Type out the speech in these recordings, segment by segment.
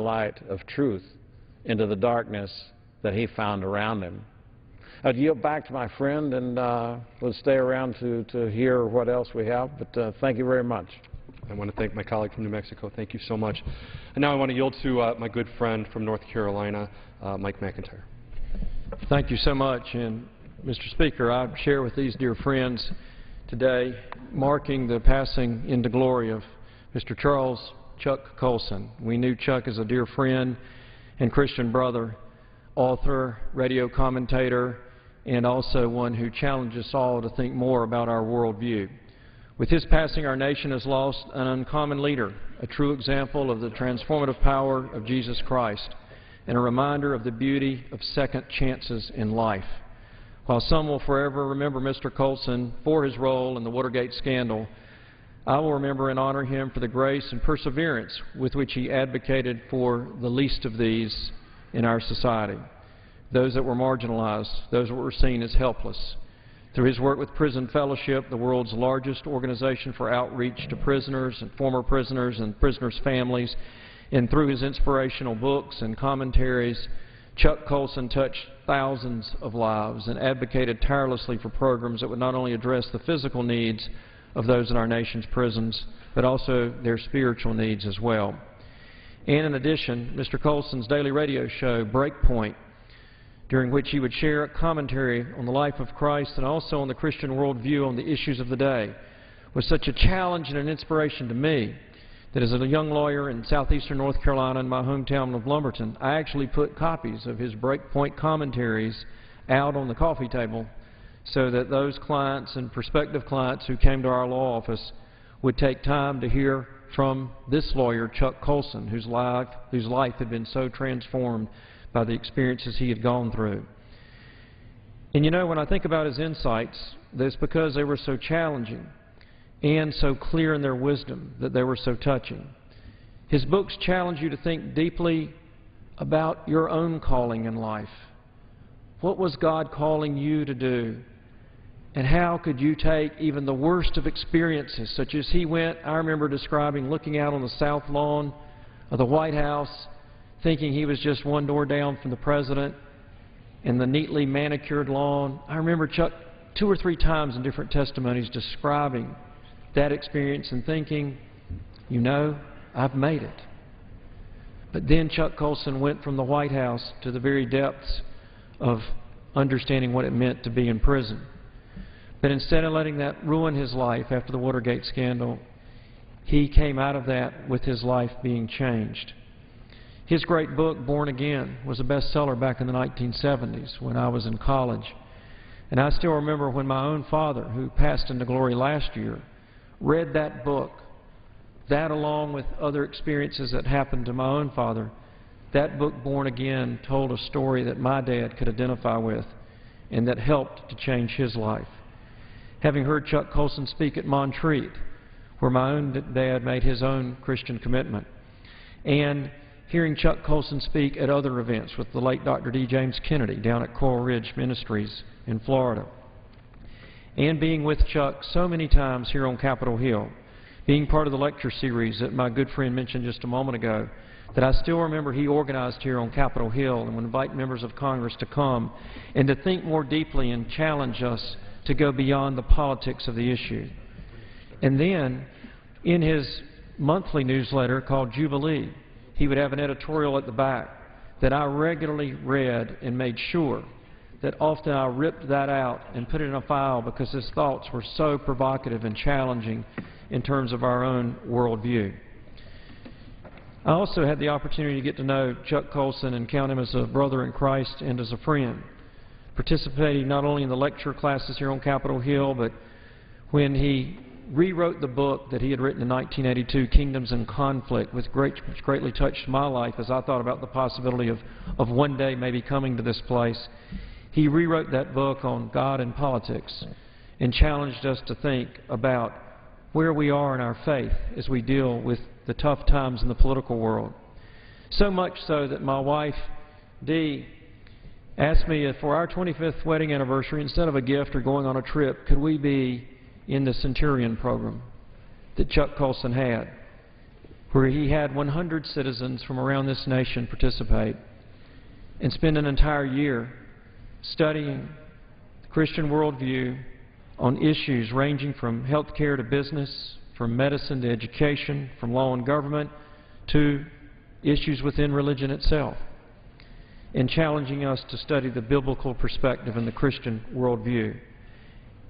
light of truth into the darkness that he found around him. I'd yield back to my friend, and uh, we'll stay around to, to hear what else we have, but uh, thank you very much. I want to thank my colleague from New Mexico. Thank you so much. And now I want to yield to uh, my good friend from North Carolina, uh, Mike McIntyre. Thank you so much. And, Mr. Speaker, I share with these dear friends today marking the passing into glory of Mr. Charles Chuck Colson. We knew Chuck as a dear friend and Christian brother, author, radio commentator, and also one who challenged us all to think more about our worldview. With his passing, our nation has lost an uncommon leader, a true example of the transformative power of Jesus Christ, and a reminder of the beauty of second chances in life. While some will forever remember Mr. Colson for his role in the Watergate scandal, I will remember and honor him for the grace and perseverance with which he advocated for the least of these in our society, those that were marginalized, those that were seen as helpless. Through his work with Prison Fellowship, the world's largest organization for outreach to prisoners and former prisoners and prisoners' families, and through his inspirational books and commentaries, Chuck Colson touched thousands of lives and advocated tirelessly for programs that would not only address the physical needs of those in our nation's prisons, but also their spiritual needs as well. And in addition, Mr. Colson's daily radio show, Breakpoint, during which he would share a commentary on the life of Christ and also on the Christian worldview on the issues of the day, was such a challenge and an inspiration to me that as a young lawyer in southeastern North Carolina in my hometown of Lumberton, I actually put copies of his Breakpoint commentaries out on the coffee table so that those clients and prospective clients who came to our law office would take time to hear from this lawyer, Chuck Colson, whose life, whose life had been so transformed by the experiences he had gone through. And you know, when I think about his insights, it's because they were so challenging and so clear in their wisdom that they were so touching. His books challenge you to think deeply about your own calling in life. What was God calling you to do? And how could you take even the worst of experiences, such as he went, I remember describing looking out on the south lawn of the White House, thinking he was just one door down from the president, and the neatly manicured lawn. I remember Chuck two or three times in different testimonies describing that experience and thinking, you know, I've made it. But then Chuck Colson went from the White House to the very depths of understanding what it meant to be in prison. But instead of letting that ruin his life after the Watergate scandal, he came out of that with his life being changed. His great book, Born Again, was a bestseller back in the 1970s when I was in college. And I still remember when my own father, who passed into glory last year, read that book, that along with other experiences that happened to my own father, that book, Born Again, told a story that my dad could identify with and that helped to change his life having heard Chuck Colson speak at Montreat, where my own dad made his own Christian commitment, and hearing Chuck Colson speak at other events with the late Dr. D. James Kennedy down at Coral Ridge Ministries in Florida, and being with Chuck so many times here on Capitol Hill, being part of the lecture series that my good friend mentioned just a moment ago, that I still remember he organized here on Capitol Hill and would invite members of Congress to come and to think more deeply and challenge us to go beyond the politics of the issue. And then, in his monthly newsletter called Jubilee, he would have an editorial at the back that I regularly read and made sure that often I ripped that out and put it in a file because his thoughts were so provocative and challenging in terms of our own worldview. I also had the opportunity to get to know Chuck Colson and count him as a brother in Christ and as a friend participating not only in the lecture classes here on Capitol Hill, but when he rewrote the book that he had written in 1982, Kingdoms in Conflict, which, great, which greatly touched my life as I thought about the possibility of, of one day maybe coming to this place. He rewrote that book on God and politics and challenged us to think about where we are in our faith as we deal with the tough times in the political world. So much so that my wife, Dee, asked me if for our 25th wedding anniversary, instead of a gift or going on a trip, could we be in the Centurion program that Chuck Colson had? where he had 100 citizens from around this nation participate and spend an entire year studying the Christian worldview on issues ranging from health care to business, from medicine to education, from law and government to issues within religion itself, and challenging us to study the biblical perspective and the Christian worldview,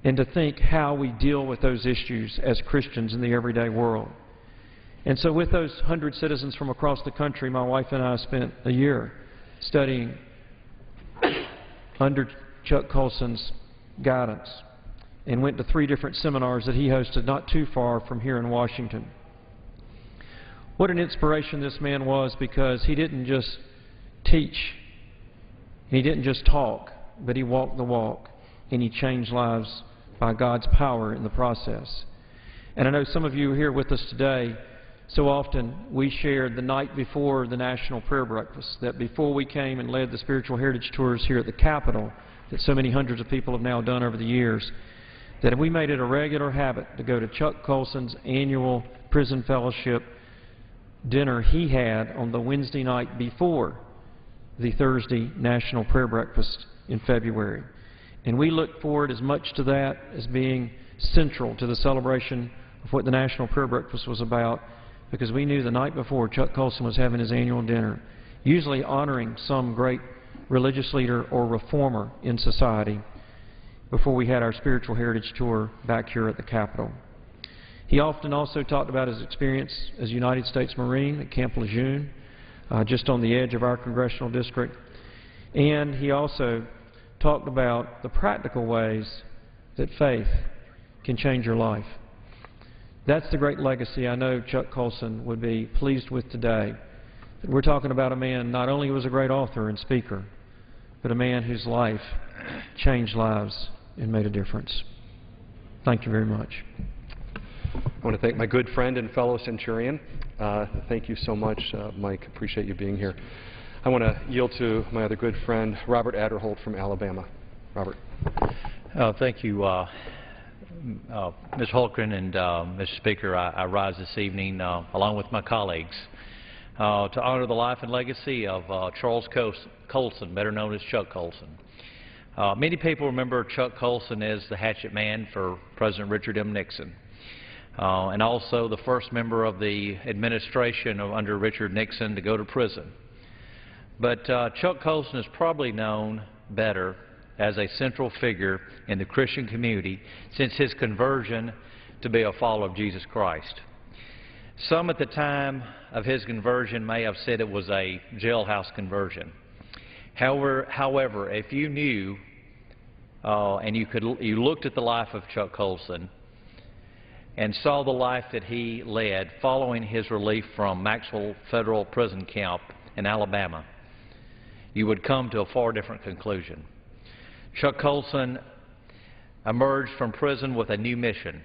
and to think how we deal with those issues as Christians in the everyday world. And so with those 100 citizens from across the country, my wife and I spent a year studying under Chuck Colson's guidance and went to three different seminars that he hosted not too far from here in Washington. What an inspiration this man was because he didn't just teach, he didn't just talk, but he walked the walk and he changed lives by God's power in the process. And I know some of you here with us today, so often we shared the night before the National Prayer Breakfast, that before we came and led the spiritual heritage tours here at the Capitol, that so many hundreds of people have now done over the years, that we made it a regular habit to go to Chuck Colson's annual prison fellowship dinner he had on the Wednesday night before the Thursday National Prayer Breakfast in February. And we look forward as much to that as being central to the celebration of what the National Prayer Breakfast was about because we knew the night before Chuck Colson was having his annual dinner, usually honoring some great religious leader or reformer in society before we had our spiritual heritage tour back here at the Capitol. He often also talked about his experience as United States Marine at Camp Lejeune, uh, just on the edge of our congressional district. And he also talked about the practical ways that faith can change your life. That's the great legacy I know Chuck Colson would be pleased with today. We're talking about a man not only who was a great author and speaker, but a man whose life changed lives and made a difference. Thank you very much. I want to thank my good friend and fellow centurion. Uh, thank you so much, uh, Mike. Appreciate you being here. I want to yield to my other good friend, Robert Aderholt from Alabama. Robert. Uh, thank you, uh, uh, Ms. Hultgren and uh, Mr. Speaker. I, I, rise this evening uh, along with my colleagues uh, to honor the life and legacy of Charles Colson, better known as Chuck Colson. many people remember Chuck Colson as the hatchet man for President Richard M. Nixon. Uh, and also the first member of the administration of, under Richard Nixon to go to prison. But uh, Chuck Colson is probably known better as a central figure in the Christian community since his conversion to be a follower of Jesus Christ. Some at the time of his conversion may have said it was a jailhouse conversion. However, however if you knew uh, and you, could, you looked at the life of Chuck Colson, and saw the life that he led following his relief from Maxwell Federal Prison Camp in Alabama, you would come to a far different conclusion. Chuck Colson emerged from prison with a new mission,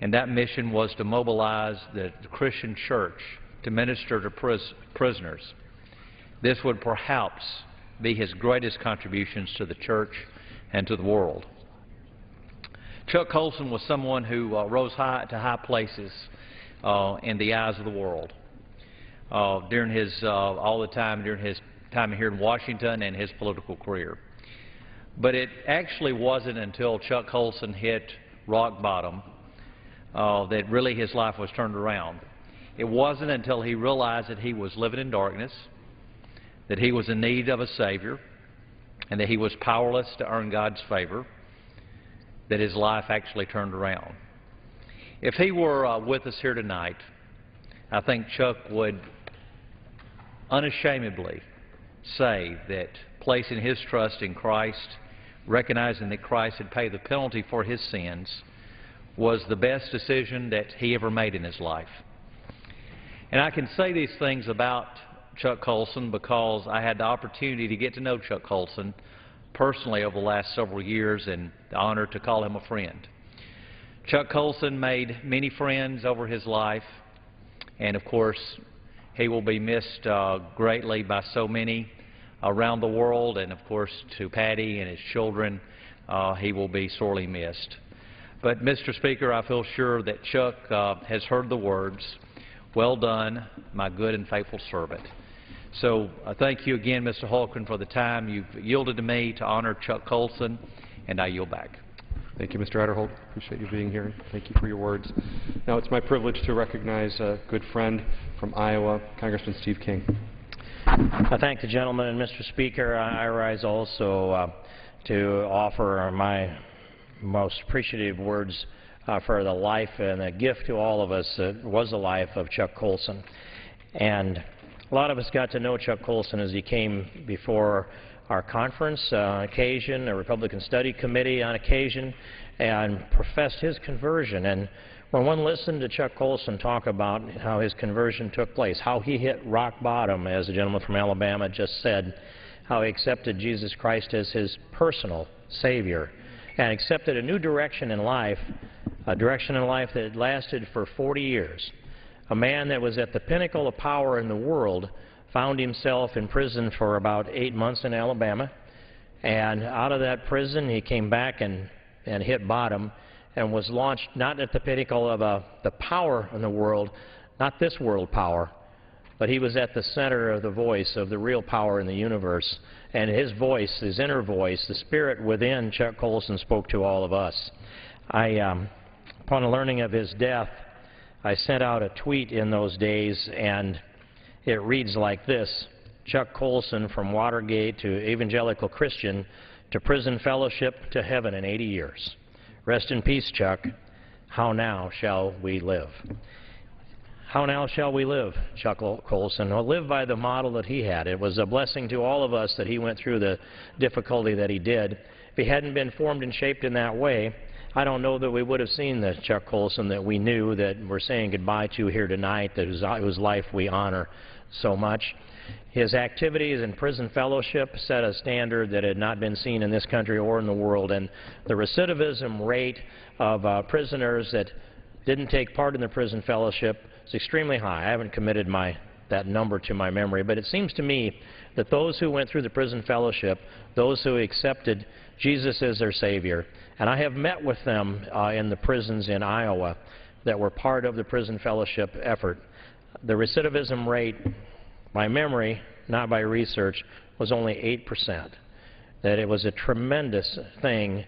and that mission was to mobilize the Christian church to minister to pris prisoners. This would perhaps be his greatest contributions to the church and to the world. Chuck Colson was someone who uh, rose high to high places uh, in the eyes of the world uh, during his uh, all the time during his time here in Washington and his political career. But it actually wasn't until Chuck Colson hit rock bottom uh, that really his life was turned around. It wasn't until he realized that he was living in darkness, that he was in need of a Savior, and that he was powerless to earn God's favor that his life actually turned around. If he were uh, with us here tonight, I think Chuck would unashamedly say that placing his trust in Christ, recognizing that Christ had paid the penalty for his sins, was the best decision that he ever made in his life. And I can say these things about Chuck Colson because I had the opportunity to get to know Chuck Colson personally over the last several years and the honor to call him a friend. Chuck Colson made many friends over his life, and of course, he will be missed uh, greatly by so many around the world, and of course, to Patty and his children, uh, he will be sorely missed. But, Mr. Speaker, I feel sure that Chuck uh, has heard the words, Well done, my good and faithful servant. So uh, thank you again, Mr. Hultgren, for the time you've yielded to me to honor Chuck Colson, and I yield back. Thank you, Mr. Aderholt. Appreciate you being here. Thank you for your words. Now it's my privilege to recognize a good friend from Iowa, Congressman Steve King. I thank the gentleman, and Mr. Speaker, I I rise also uh, to offer my most appreciative words uh, for the life and the gift to all of us that was the life of Chuck Colson. And a lot of us got to know Chuck Colson as he came before our conference uh, on occasion, a Republican Study Committee on occasion, and professed his conversion. And when one listened to Chuck Colson talk about how his conversion took place, how he hit rock bottom, as the gentleman from Alabama just said, how he accepted Jesus Christ as his personal Savior and accepted a new direction in life, a direction in life that had lasted for 40 years. A man that was at the pinnacle of power in the world found himself in prison for about eight months in Alabama. And out of that prison, he came back and, and hit bottom and was launched not at the pinnacle of uh, the power in the world, not this world power, but he was at the center of the voice of the real power in the universe. And his voice, his inner voice, the spirit within Chuck Colson spoke to all of us. I, um, upon learning of his death, I sent out a tweet in those days, and it reads like this Chuck Colson from Watergate to evangelical Christian to prison fellowship to heaven in 80 years. Rest in peace, Chuck. How now shall we live? How now shall we live, Chuck Colson? Well, live by the model that he had. It was a blessing to all of us that he went through the difficulty that he did. If he hadn't been formed and shaped in that way, I don't know that we would have seen the Chuck Colson that we knew that we're saying goodbye to here tonight, that whose, life we honor so much. His activities in prison fellowship set a standard that had not been seen in this country or in the world, and the recidivism rate of uh, prisoners that didn't take part in the prison fellowship is extremely high. I haven't committed my that number to my memory, but it seems to me that those who went through the prison fellowship, those who accepted Jesus as their Savior, and I have met with them uh, in the prisons in Iowa that were part of the prison fellowship effort. The recidivism rate, by memory, not by research, was only 8%. That it was a tremendous thing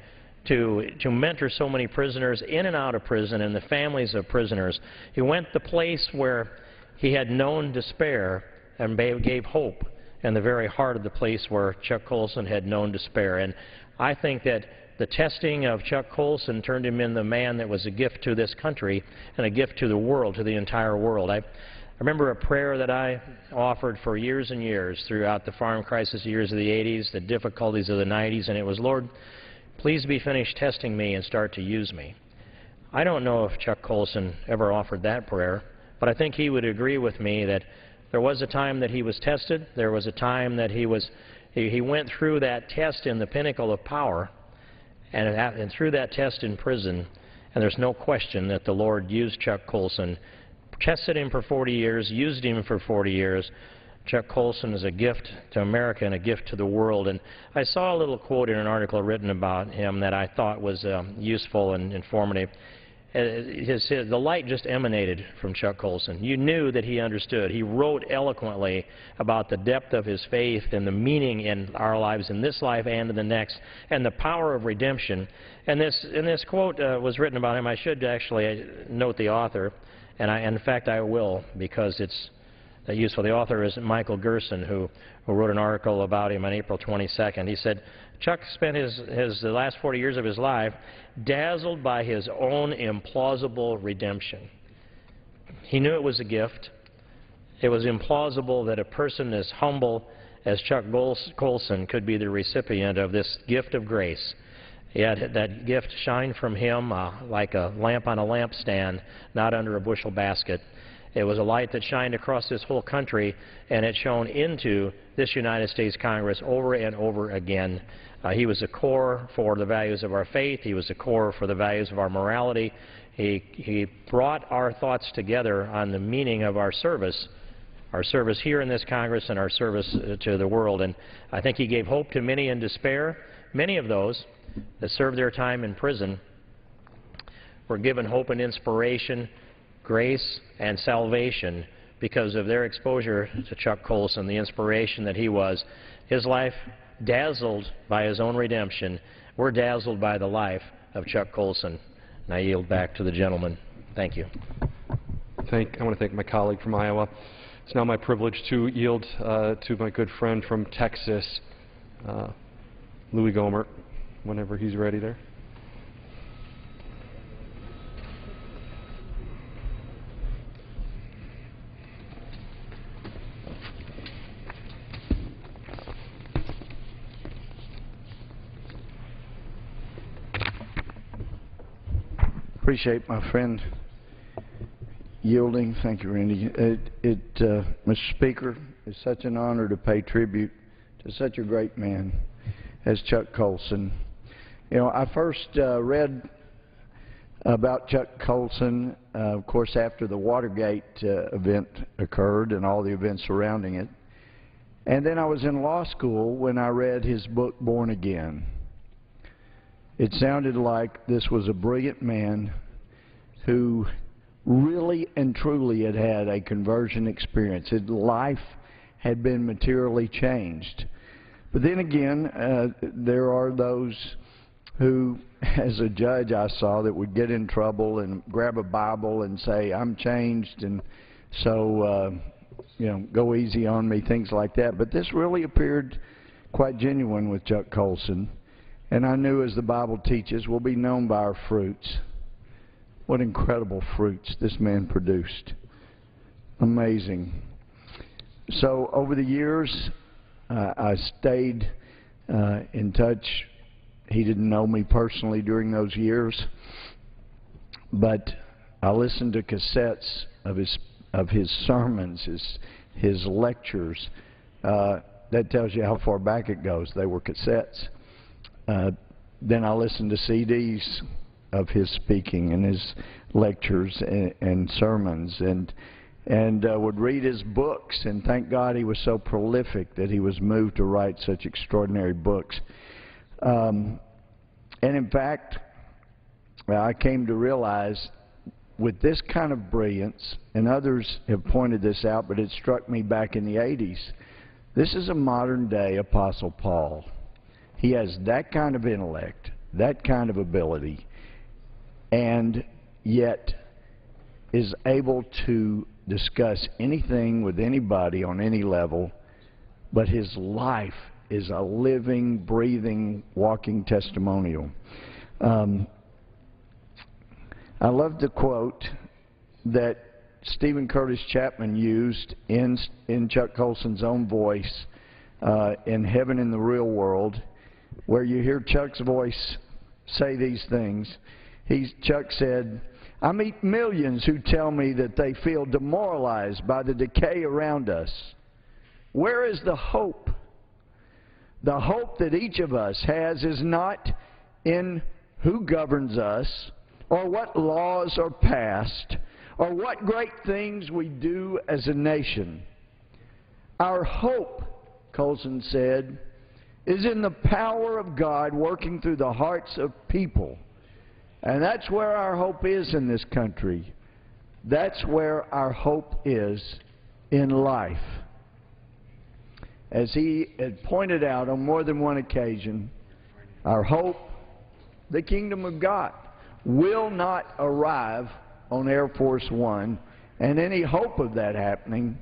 to, to mentor so many prisoners in and out of prison and the families of prisoners. He went the place where he had known despair and gave hope in the very heart of the place where Chuck Colson had known despair. And I think that the testing of Chuck Colson turned him into the man that was a gift to this country and a gift to the world, to the entire world. I, I remember a prayer that I offered for years and years throughout the farm crisis years of the 80s, the difficulties of the 90s, and it was, Lord, Please be finished testing me and start to use me. I don't know if Chuck Colson ever offered that prayer, but I think he would agree with me that there was a time that he was tested. There was a time that he was he, he went through that test in the pinnacle of power, and, and through that test in prison. And there's no question that the Lord used Chuck Colson, tested him for 40 years, used him for 40 years, Chuck Colson is a gift to America and a gift to the world. And I saw a little quote in an article written about him that I thought was um, useful and informative. Uh, his, his, the light just emanated from Chuck Colson. You knew that he understood. He wrote eloquently about the depth of his faith and the meaning in our lives in this life and in the next, and the power of redemption. And this, and this quote uh, was written about him. I should actually uh, note the author, and I, in fact I will because it's useful. The author is Michael Gerson, who, who wrote an article about him on April 22nd. He said, Chuck spent his, his, the last 40 years of his life dazzled by his own implausible redemption. He knew it was a gift. It was implausible that a person as humble as Chuck Colson could be the recipient of this gift of grace. Yet that gift shined from him uh, like a lamp on a lampstand, not under a bushel basket. It was a light that shined across this whole country, and it shone into this United States Congress over and over again. Uh, he was a core for the values of our faith. He was a core for the values of our morality. He, he brought our thoughts together on the meaning of our service, our service here in this Congress and our service uh, to the world. And I think he gave hope to many in despair. Many of those that served their time in prison were given hope and inspiration grace, and salvation because of their exposure to Chuck Colson, the inspiration that he was. His life dazzled by his own redemption. We're dazzled by the life of Chuck Colson. And I yield back to the gentleman. Thank you. Thank, I want to thank my colleague from Iowa. It's now my privilege to yield uh, to my good friend from Texas, uh, Louis Gohmert, whenever he's ready there. Appreciate my friend yielding. Thank you, Randy. It, it uh, Mr. Speaker, it's such an honor to pay tribute to such a great man as Chuck Colson. You know, I first uh, read about Chuck Colson, uh, of course, after the Watergate uh, event occurred and all the events surrounding it. And then I was in law school when I read his book, Born Again. It sounded like this was a brilliant man who really and truly had had a conversion experience. His life had been materially changed. But then again, uh, there are those who, as a judge I saw, that would get in trouble and grab a Bible and say, I'm changed, and so, uh, you know, go easy on me, things like that. But this really appeared quite genuine with Chuck Colson. And I knew, as the Bible teaches, we'll be known by our fruits. What incredible fruits this man produced. Amazing. So, over the years, uh, I stayed uh, in touch. He didn't know me personally during those years, but I listened to cassettes of his of his sermons, his his lectures. Uh, that tells you how far back it goes. They were cassettes. Uh, then I listened to CDs of his speaking and his lectures and, and sermons and and uh, would read his books and thank God he was so prolific that he was moved to write such extraordinary books. Um, and in fact, I came to realize with this kind of brilliance, and others have pointed this out, but it struck me back in the 80s, this is a modern day Apostle Paul. He has that kind of intellect, that kind of ability, and yet is able to discuss anything with anybody on any level, but his life is a living, breathing, walking testimonial. Um, I love the quote that Steven Curtis Chapman used in, in Chuck Colson's own voice uh, in Heaven in the Real World, where you hear Chuck's voice say these things. He's, Chuck said, I meet millions who tell me that they feel demoralized by the decay around us. Where is the hope? The hope that each of us has is not in who governs us, or what laws are passed, or what great things we do as a nation. Our hope, Colson said, is in the power of God working through the hearts of people. And that's where our hope is in this country. That's where our hope is in life. As he had pointed out on more than one occasion, our hope, the kingdom of God, will not arrive on Air Force One, and any hope of that happening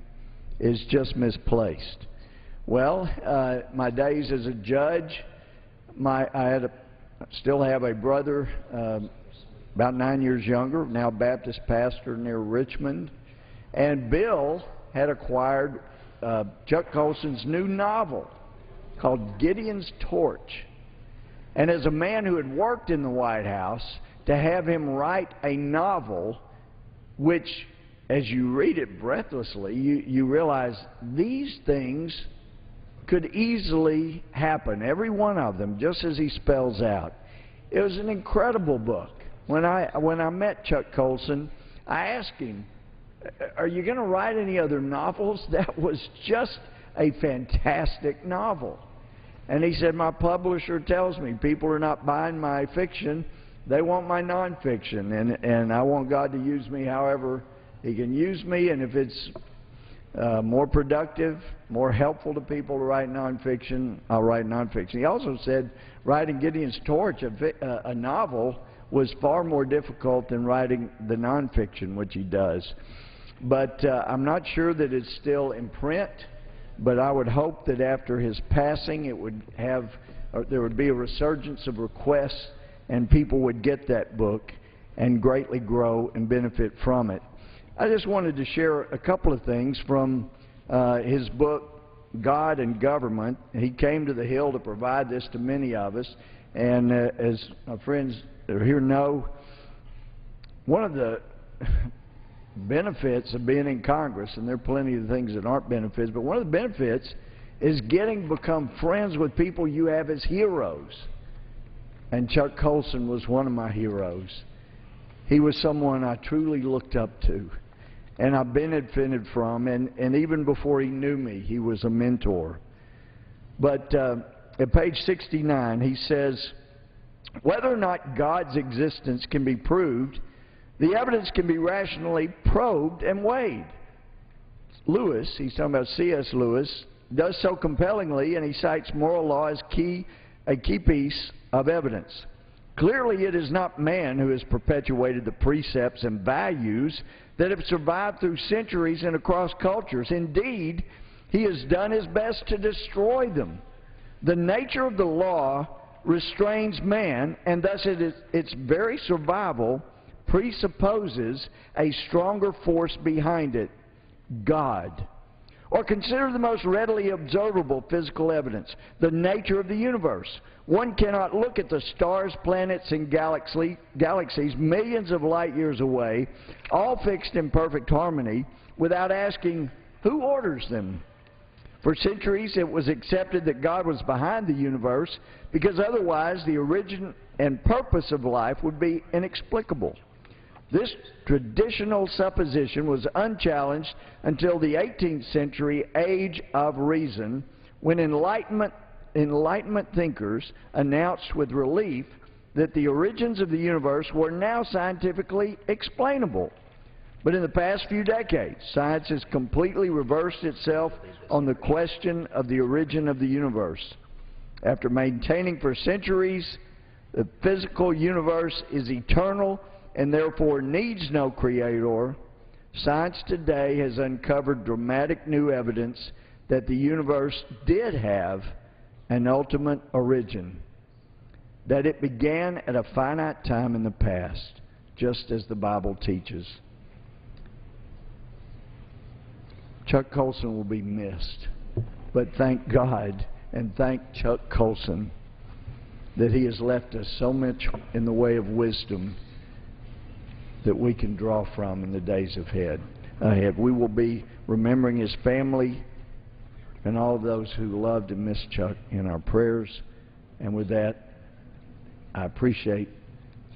is just misplaced. Well, uh, my days as a judge, my I had a, still have a brother um, about nine years younger, now Baptist pastor near Richmond, and Bill had acquired uh, Chuck Colson's new novel called Gideon's Torch. And as a man who had worked in the White House, to have him write a novel which, as you read it breathlessly, you, you realize these things could easily happen, every one of them, just as he spells out. It was an incredible book. When I, when I met Chuck Colson, I asked him, Are you going to write any other novels? That was just a fantastic novel. And he said, My publisher tells me people are not buying my fiction, they want my nonfiction. And, and I want God to use me however He can use me, and if it's uh, more productive, more helpful to people to write nonfiction, I'll write nonfiction. He also said writing Gideon's Torch, a, uh, a novel, was far more difficult than writing the nonfiction, which he does. But uh, I'm not sure that it's still in print, but I would hope that after his passing it would have, there would be a resurgence of requests and people would get that book and greatly grow and benefit from it. I just wanted to share a couple of things from uh, his book, God and Government. He came to the Hill to provide this to many of us, and uh, as my friends that are here know, one of the benefits of being in Congress, and there are plenty of things that aren't benefits, but one of the benefits is getting to become friends with people you have as heroes. And Chuck Colson was one of my heroes. He was someone I truly looked up to and I benefited from, and, and even before he knew me, he was a mentor. But uh, at page 69, he says, whether or not God's existence can be proved, the evidence can be rationally probed and weighed. Lewis, he's talking about C.S. Lewis, does so compellingly, and he cites moral law as key, a key piece of evidence. Clearly, it is not man who has perpetuated the precepts and values that have survived through centuries and across cultures. Indeed, he has done his best to destroy them. The nature of the law restrains man, and thus it is, its very survival presupposes a stronger force behind it God. Or consider the most readily observable physical evidence, the nature of the universe. One cannot look at the stars, planets, and galaxy, galaxies millions of light years away, all fixed in perfect harmony, without asking, who orders them? For centuries it was accepted that God was behind the universe because otherwise the origin and purpose of life would be inexplicable. This traditional supposition was unchallenged until the 18th century age of reason when Enlightenment, Enlightenment thinkers announced with relief that the origins of the universe were now scientifically explainable. But in the past few decades, science has completely reversed itself on the question of the origin of the universe. After maintaining for centuries the physical universe is eternal and therefore needs no creator, science today has uncovered dramatic new evidence that the universe did have an ultimate origin, that it began at a finite time in the past, just as the Bible teaches. Chuck Colson will be missed, but thank God and thank Chuck Colson that he has left us so much in the way of wisdom that we can draw from in the days ahead. ahead. We will be remembering his family and all those who loved and missed Chuck in our prayers. And with that, I appreciate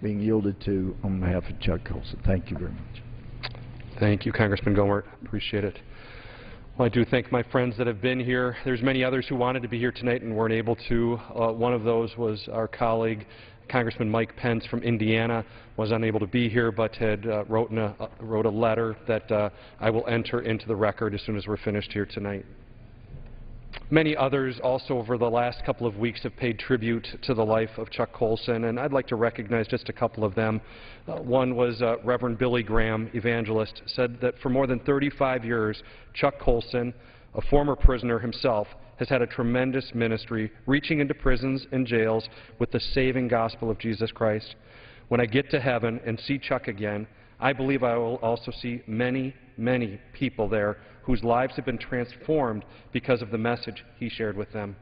being yielded to on behalf of Chuck Colson. Thank you very much. Thank you, Congressman Gohmert. Appreciate it. Well, I do thank my friends that have been here. There's many others who wanted to be here tonight and weren't able to. Uh, one of those was our colleague, Congressman Mike Pence from Indiana, was unable to be here but had uh, wrote, a, uh, wrote, a, letter that uh, I will enter into the record as soon as we're finished here tonight. Many others also over the last couple of weeks have paid tribute to the life of Chuck Colson, and I'd like to recognize just a couple of them. Uh, one was uh, Reverend Billy Graham, evangelist, said that for more than 35 years, Chuck Colson, a former prisoner himself, has had a tremendous ministry reaching into prisons and jails with the saving gospel of Jesus Christ. When I get to heaven and see Chuck again, I believe I will also see many, many people there whose lives have been transformed because of the message he shared with them.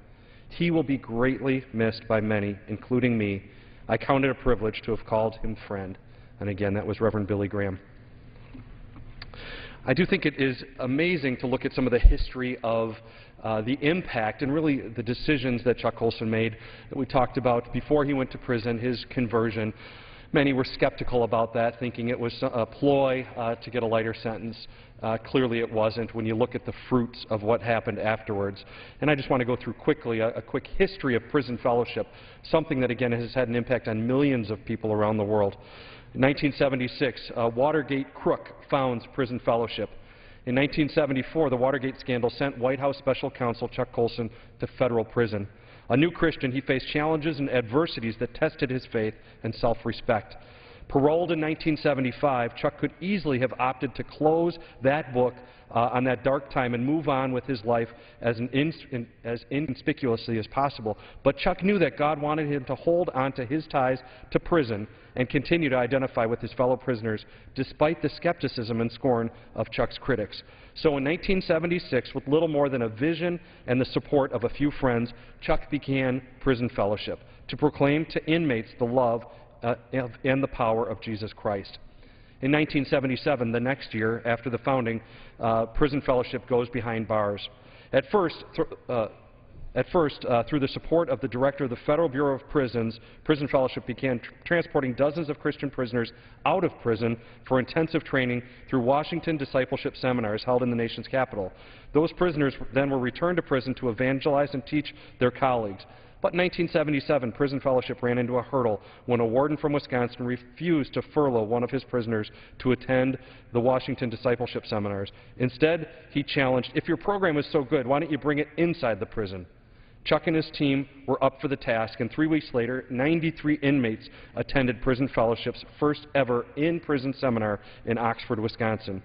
He will be greatly missed by many, including me. I count it a privilege to have called him friend. And again, that was Reverend Billy Graham. I do think it is amazing to look at some of the history of uh, the impact and really the decisions that Chuck Colson made that we talked about before he went to prison, his conversion. Many were skeptical about that, thinking it was a ploy uh, to get a lighter sentence. Uh, clearly it wasn't when you look at the fruits of what happened afterwards. And I just want to go through quickly a, a, quick history of prison fellowship, something that, again, has had an impact on millions of people around the world. In 1976, a uh, Watergate crook founds Prison Fellowship. In 1974, the Watergate scandal sent White House Special Counsel Chuck Colson to federal prison. A new Christian, he faced challenges and adversities that tested his faith and self-respect. Paroled in 1975, Chuck could easily have opted to close that book uh, on that dark time and move on with his life as, in, in, as inconspicuously as possible. But Chuck knew that God wanted him to hold on to his ties to prison and continue to identify with his fellow prisoners despite the skepticism and scorn of Chuck's critics. So in 1976, with little more than a vision and the support of a few friends, Chuck began Prison Fellowship to proclaim to inmates the love uh, and the power of Jesus Christ. In 1977, the next year after the founding, uh, Prison Fellowship goes behind bars. At first, uh, at first uh, through the support of the director of the Federal Bureau of Prisons, Prison Fellowship began tr transporting dozens of Christian prisoners out of prison for intensive training through Washington discipleship seminars held in the nation's capital. Those prisoners then were returned to prison to evangelize and teach their colleagues. But in 1977, Prison Fellowship ran into a hurdle when a warden from Wisconsin refused to furlough one of his prisoners to attend the Washington discipleship seminars. Instead, he challenged, if your program is so good, why don't you bring it inside the prison? Chuck and his team were up for the task, and three weeks later, 93 inmates attended Prison Fellowship's first ever in-prison seminar in Oxford, Wisconsin.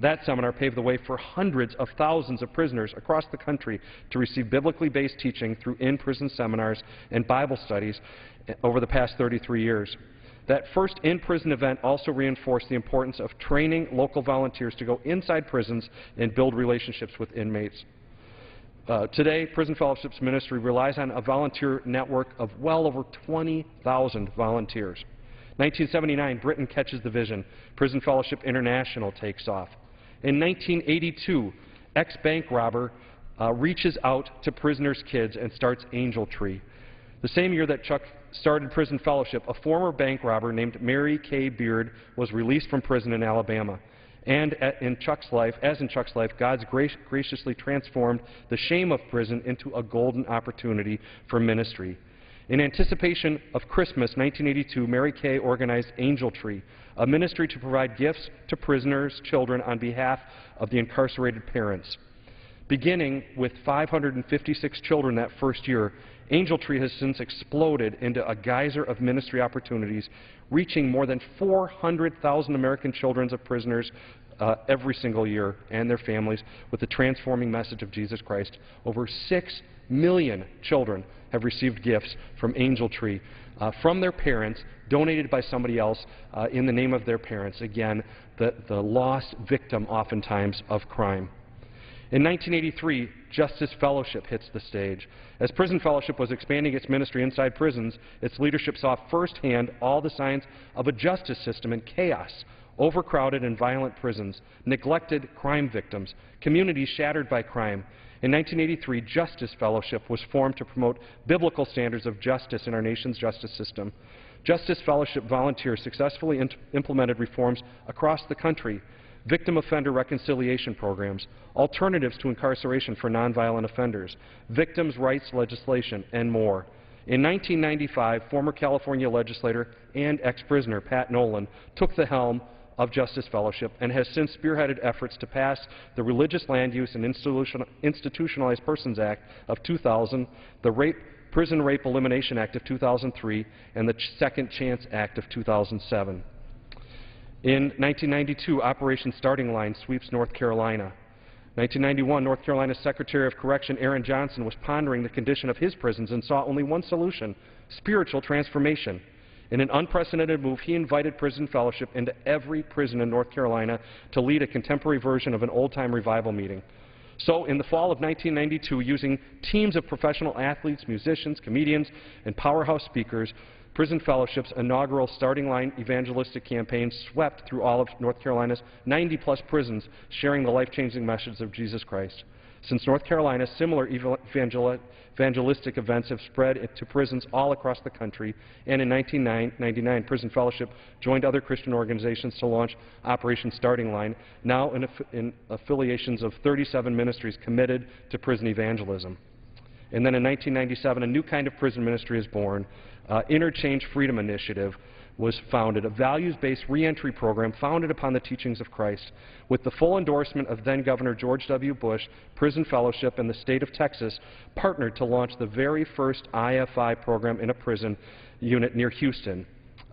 That seminar paved the way for hundreds of thousands of prisoners across the country to receive biblically based teaching through in-prison seminars and Bible studies over the past 33 years. That first in-prison event also reinforced the importance of training local volunteers to go inside prisons and build relationships with inmates. Uh, today, Prison Fellowship's ministry relies on a volunteer network of well over 20,000 volunteers. 1979, Britain catches the vision. Prison Fellowship International takes off. In 1982, ex-bank robber uh, reaches out to prisoners' kids and starts Angel Tree. The same year that Chuck started Prison Fellowship, a former bank robber named Mary Kay Beard was released from prison in Alabama. And in Chuck's life, as in Chuck's life, God's grac graciously transformed the shame of prison into a golden opportunity for ministry. In anticipation of Christmas 1982, Mary Kay organized Angel Tree, a ministry to provide gifts to prisoners' children on behalf of the incarcerated parents. Beginning with 556 children that first year, Angel Tree has since exploded into a geyser of ministry opportunities, reaching more than 400,000 American children of prisoners uh, every single year and their families with the transforming message of Jesus Christ. Over 6 million children have received gifts from Angel Tree uh, from their parents, donated by somebody else uh, in the name of their parents. Again, the, the lost victim oftentimes of crime. In 1983, Justice Fellowship hits the stage. As Prison Fellowship was expanding its ministry inside prisons, its leadership saw firsthand all the signs of a justice system in chaos, overcrowded and violent prisons, neglected crime victims, communities shattered by crime. In 1983, Justice Fellowship was formed to promote biblical standards of justice in our nation's justice system. Justice Fellowship volunteers successfully implemented reforms across the country victim offender reconciliation programs, alternatives to incarceration for nonviolent offenders, victims' rights legislation, and more. In 1995, former California legislator and ex-prisoner Pat Nolan took the helm of Justice Fellowship and has since spearheaded efforts to pass the Religious Land Use and Institutionalized Persons Act of 2000, the Rape, Prison Rape Elimination Act of 2003, and the Second Chance Act of 2007. In 1992, Operation Starting Line sweeps North Carolina. 1991, North Carolina's Secretary of Correction Aaron Johnson was pondering the condition of his prisons and saw only one solution, spiritual transformation. In an unprecedented move, he invited Prison Fellowship into every prison in North Carolina to lead a contemporary version of an old-time revival meeting. So in the fall of 1992, using teams of professional athletes, musicians, comedians, and powerhouse speakers, Prison Fellowship's inaugural Starting Line evangelistic campaign swept through all of North Carolina's 90-plus prisons, sharing the life-changing message of Jesus Christ. Since North Carolina, similar evangelistic events have spread to prisons all across the country, and in 1999, Prison Fellowship joined other Christian organizations to launch Operation Starting Line, now in, aff in affiliations of 37 ministries committed to prison evangelism. And then in 1997, a new kind of prison ministry is born, uh, InnerChange Freedom Initiative, was founded, a values-based reentry program founded upon the teachings of Christ. With the full endorsement of then-Governor George W. Bush, Prison Fellowship and the state of Texas partnered to launch the very first IFI program in a prison unit near Houston.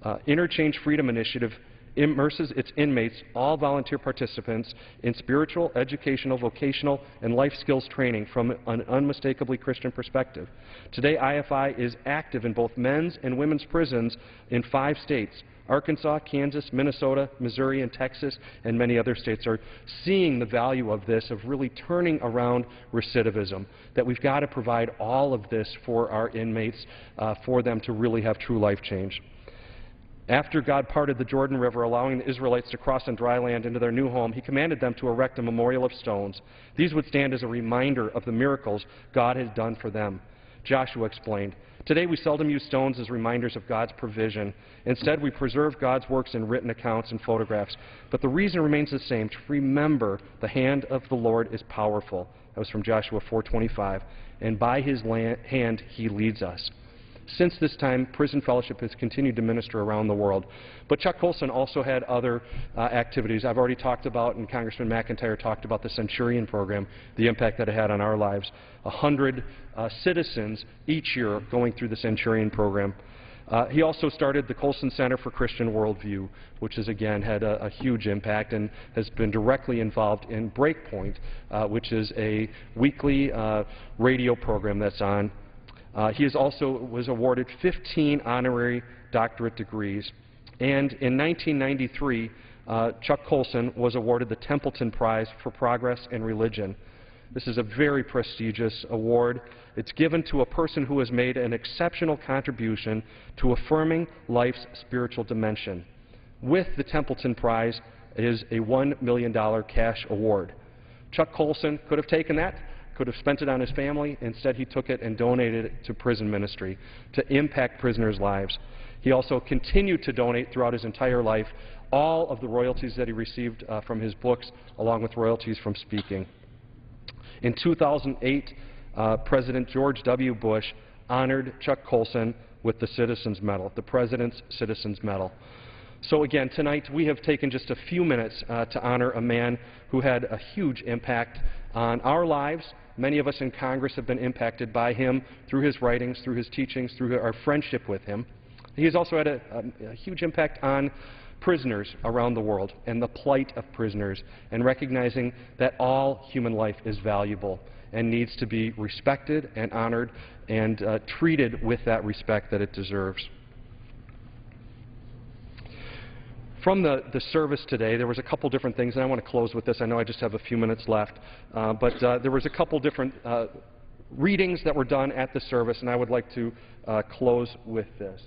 Uh, InnerChange Freedom Initiative immerses its inmates, all volunteer participants, in spiritual, educational, vocational, and life skills training from an unmistakably Christian perspective. Today, IFI is active in both men's and women's prisons in five states. Arkansas, Kansas, Minnesota, Missouri, and Texas, and many other states are seeing the value of this, of really turning around recidivism, that we've got to provide all of this for our inmates, uh, for them to really have true life change. After God parted the Jordan River, allowing the Israelites to cross on dry land into their new home, he commanded them to erect a memorial of stones. These would stand as a reminder of the miracles God had done for them. Joshua explained, Today we seldom use stones as reminders of God's provision. Instead, we preserve God's works in written accounts and photographs. But the reason remains the same, to remember the hand of the Lord is powerful. That was from Joshua 4.25. And by his hand he leads us. Since this time, Prison Fellowship has continued to minister around the world. But Chuck Colson also had other uh, activities. I've already talked about, and Congressman McIntyre talked about the Centurion program, the impact that it had on our lives. A hundred uh, citizens each year going through the Centurion program. Uh, he also started the Colson Center for Christian Worldview, which has again had a, a huge impact and has been directly involved in Breakpoint, uh, which is a weekly uh, radio program that's on he is also was awarded 15 honorary doctorate degrees. And in 1993, uh, Chuck Colson was awarded the Templeton Prize for Progress in Religion. This is a very prestigious award. It's given to a person who has made an exceptional contribution to affirming life's spiritual dimension. With the Templeton Prize is a $1 million cash award. Chuck Colson could have taken that could have spent it on his family. Instead, he took it and donated it to prison ministry to impact prisoners' lives. He also continued to donate throughout his entire life all of the royalties that he received uh, from his books, along with royalties from speaking. In 2008, uh, President George W. Bush honored Chuck Colson with the Citizens Medal, the President's Citizens Medal. So again, tonight we have taken just a few minutes uh, to honor a man who had a huge impact on our lives Many of us in Congress have been impacted by him through his writings, through his teachings, through our friendship with him. He has also had a, a, a huge impact on prisoners around the world and the plight of prisoners and recognizing that all human life is valuable and needs to be respected and honored and uh, treated with that respect that it deserves. From the, the service today, there was a couple different things, and I want to close with this. I know I just have a few minutes left, uh, but uh, there was a couple different uh, readings that were done at the service, and I would like to uh, close with this.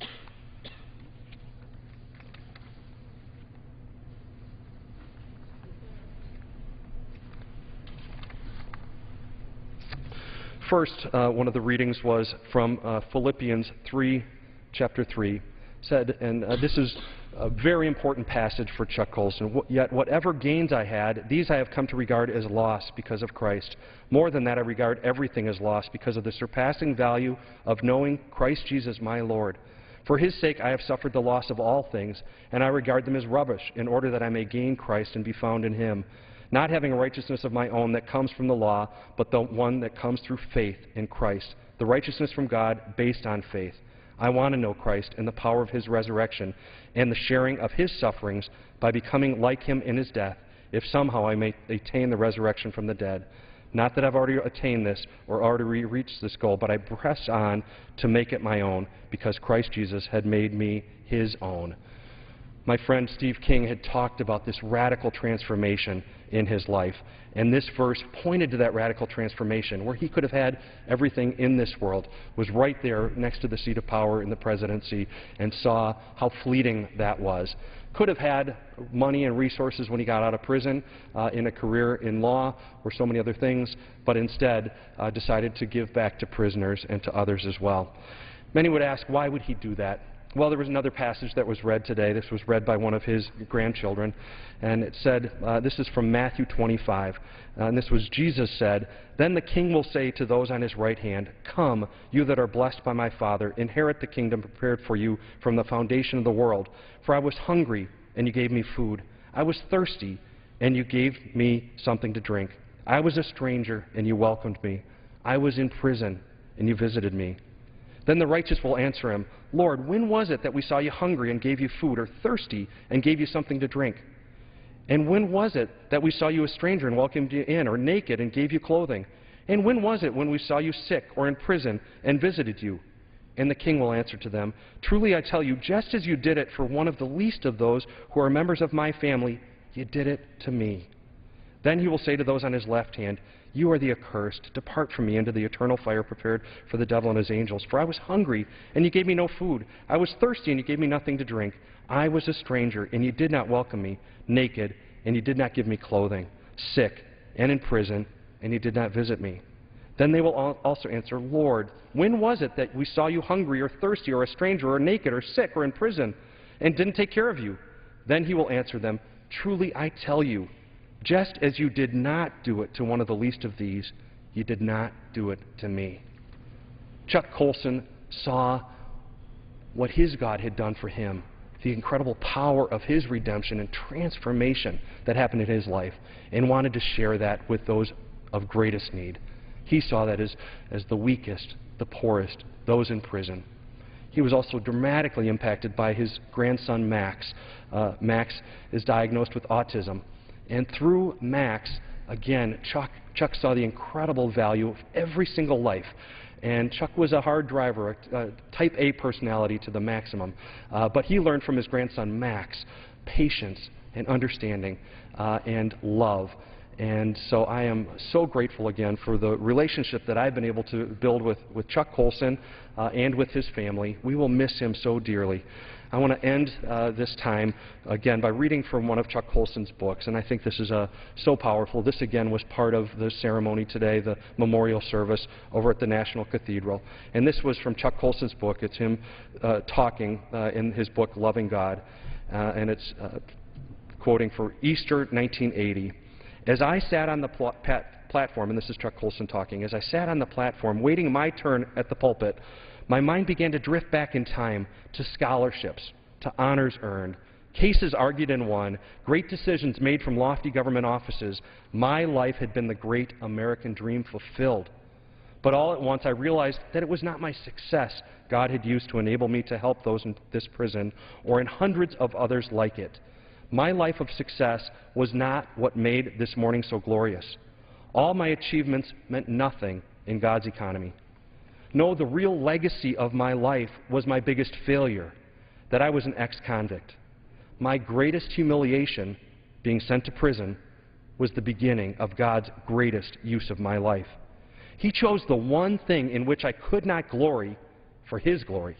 First, uh, one of the readings was from Philippians 3, chapter 3, said, and this is a very important passage for Chuck Colson. Yet whatever gains I had, these I have come to regard as loss because of Christ. More than that, I regard everything as loss because of the surpassing value of knowing Christ Jesus my Lord. For his sake I have suffered the loss of all things, and I regard them as rubbish, in order that I may gain Christ and be found in him, not having a righteousness of my own that comes from the law, but the one that comes through faith in Christ, the righteousness from God based on faith. I want to know Christ and the power of his resurrection and the sharing of his sufferings by becoming like him in his death, if somehow I may attain the resurrection from the dead. Not that I've already attained this or already reached this goal, but I press on to make it my own because Christ Jesus had made me his own. My friend Steve King had talked about this radical transformation in his life. And this verse pointed to that radical transformation where he could have had everything in this world, was right there next to the seat of power in the presidency, and saw how fleeting that was. Could have had money and resources when he got out of prison uh, in a career in law or so many other things, but instead uh, decided to give back to prisoners and to others as well. Many would ask, why would he do that? Well, there was another passage that was read today. This was read by one of his grandchildren. And it said, uh, this is from Matthew 25. Uh, and this was Jesus said, Then the king will say to those on his right hand, Come, you that are blessed by my Father, inherit the kingdom prepared for you from the foundation of the world. For I was hungry, and you gave me food. I was thirsty, and you gave me something to drink. I was a stranger, and you welcomed me. I was in prison, and you visited me. Then the righteous will answer him, Lord, when was it that we saw you hungry and gave you food, or thirsty and gave you something to drink? And when was it that we saw you a stranger and welcomed you in, or naked and gave you clothing? And when was it when we saw you sick or in prison and visited you? And the king will answer to them, Truly I tell you, just as you did it for one of the least of those who are members of my family, you did it to me. Then he will say to those on his left hand, You are the accursed. Depart from me into the eternal fire prepared for the devil and his angels. For I was hungry, and you gave me no food. I was thirsty, and you gave me nothing to drink. I was a stranger, and you did not welcome me. Naked, and you did not give me clothing. Sick, and in prison, and you did not visit me. Then they will also answer, Lord, when was it that we saw you hungry, or thirsty, or a stranger, or naked, or sick, or in prison, and didn't take care of you? Then he will answer them, Truly I tell you, just as you did not do it to one of the least of these, you did not do it to me. Chuck Colson saw what his God had done for him, the incredible power of his redemption and transformation that happened in his life, and wanted to share that with those of greatest need. He saw that as, as the weakest, the poorest, those in prison. He was also dramatically impacted by his grandson, Max. Uh, Max is diagnosed with autism. And through Max, again, Chuck, Chuck saw the incredible value of every single life. And Chuck was a hard driver, a, a type A personality to the maximum. Uh, but he learned from his grandson, Max, patience and understanding uh, and love. And so I am so grateful again for the relationship that I've been able to build with, with Chuck Colson uh, and with his family. We will miss him so dearly. I want to end uh, this time again by reading from one of Chuck Colson's books, and I think this is uh, so powerful. This again was part of the ceremony today, the memorial service over at the National Cathedral. And this was from Chuck Colson's book. It's him uh, talking uh, in his book, Loving God, uh, and it's uh, quoting for Easter 1980. As I sat on the pl platform, and this is Chuck Colson talking, as I sat on the platform waiting my turn at the pulpit, my mind began to drift back in time to scholarships, to honors earned, cases argued and won, great decisions made from lofty government offices. My life had been the great American dream fulfilled. But all at once I realized that it was not my success God had used to enable me to help those in this prison or in hundreds of others like it. My life of success was not what made this morning so glorious. All my achievements meant nothing in God's economy. No, the real legacy of my life was my biggest failure, that I was an ex-convict. My greatest humiliation, being sent to prison, was the beginning of God's greatest use of my life. He chose the one thing in which I could not glory for His glory.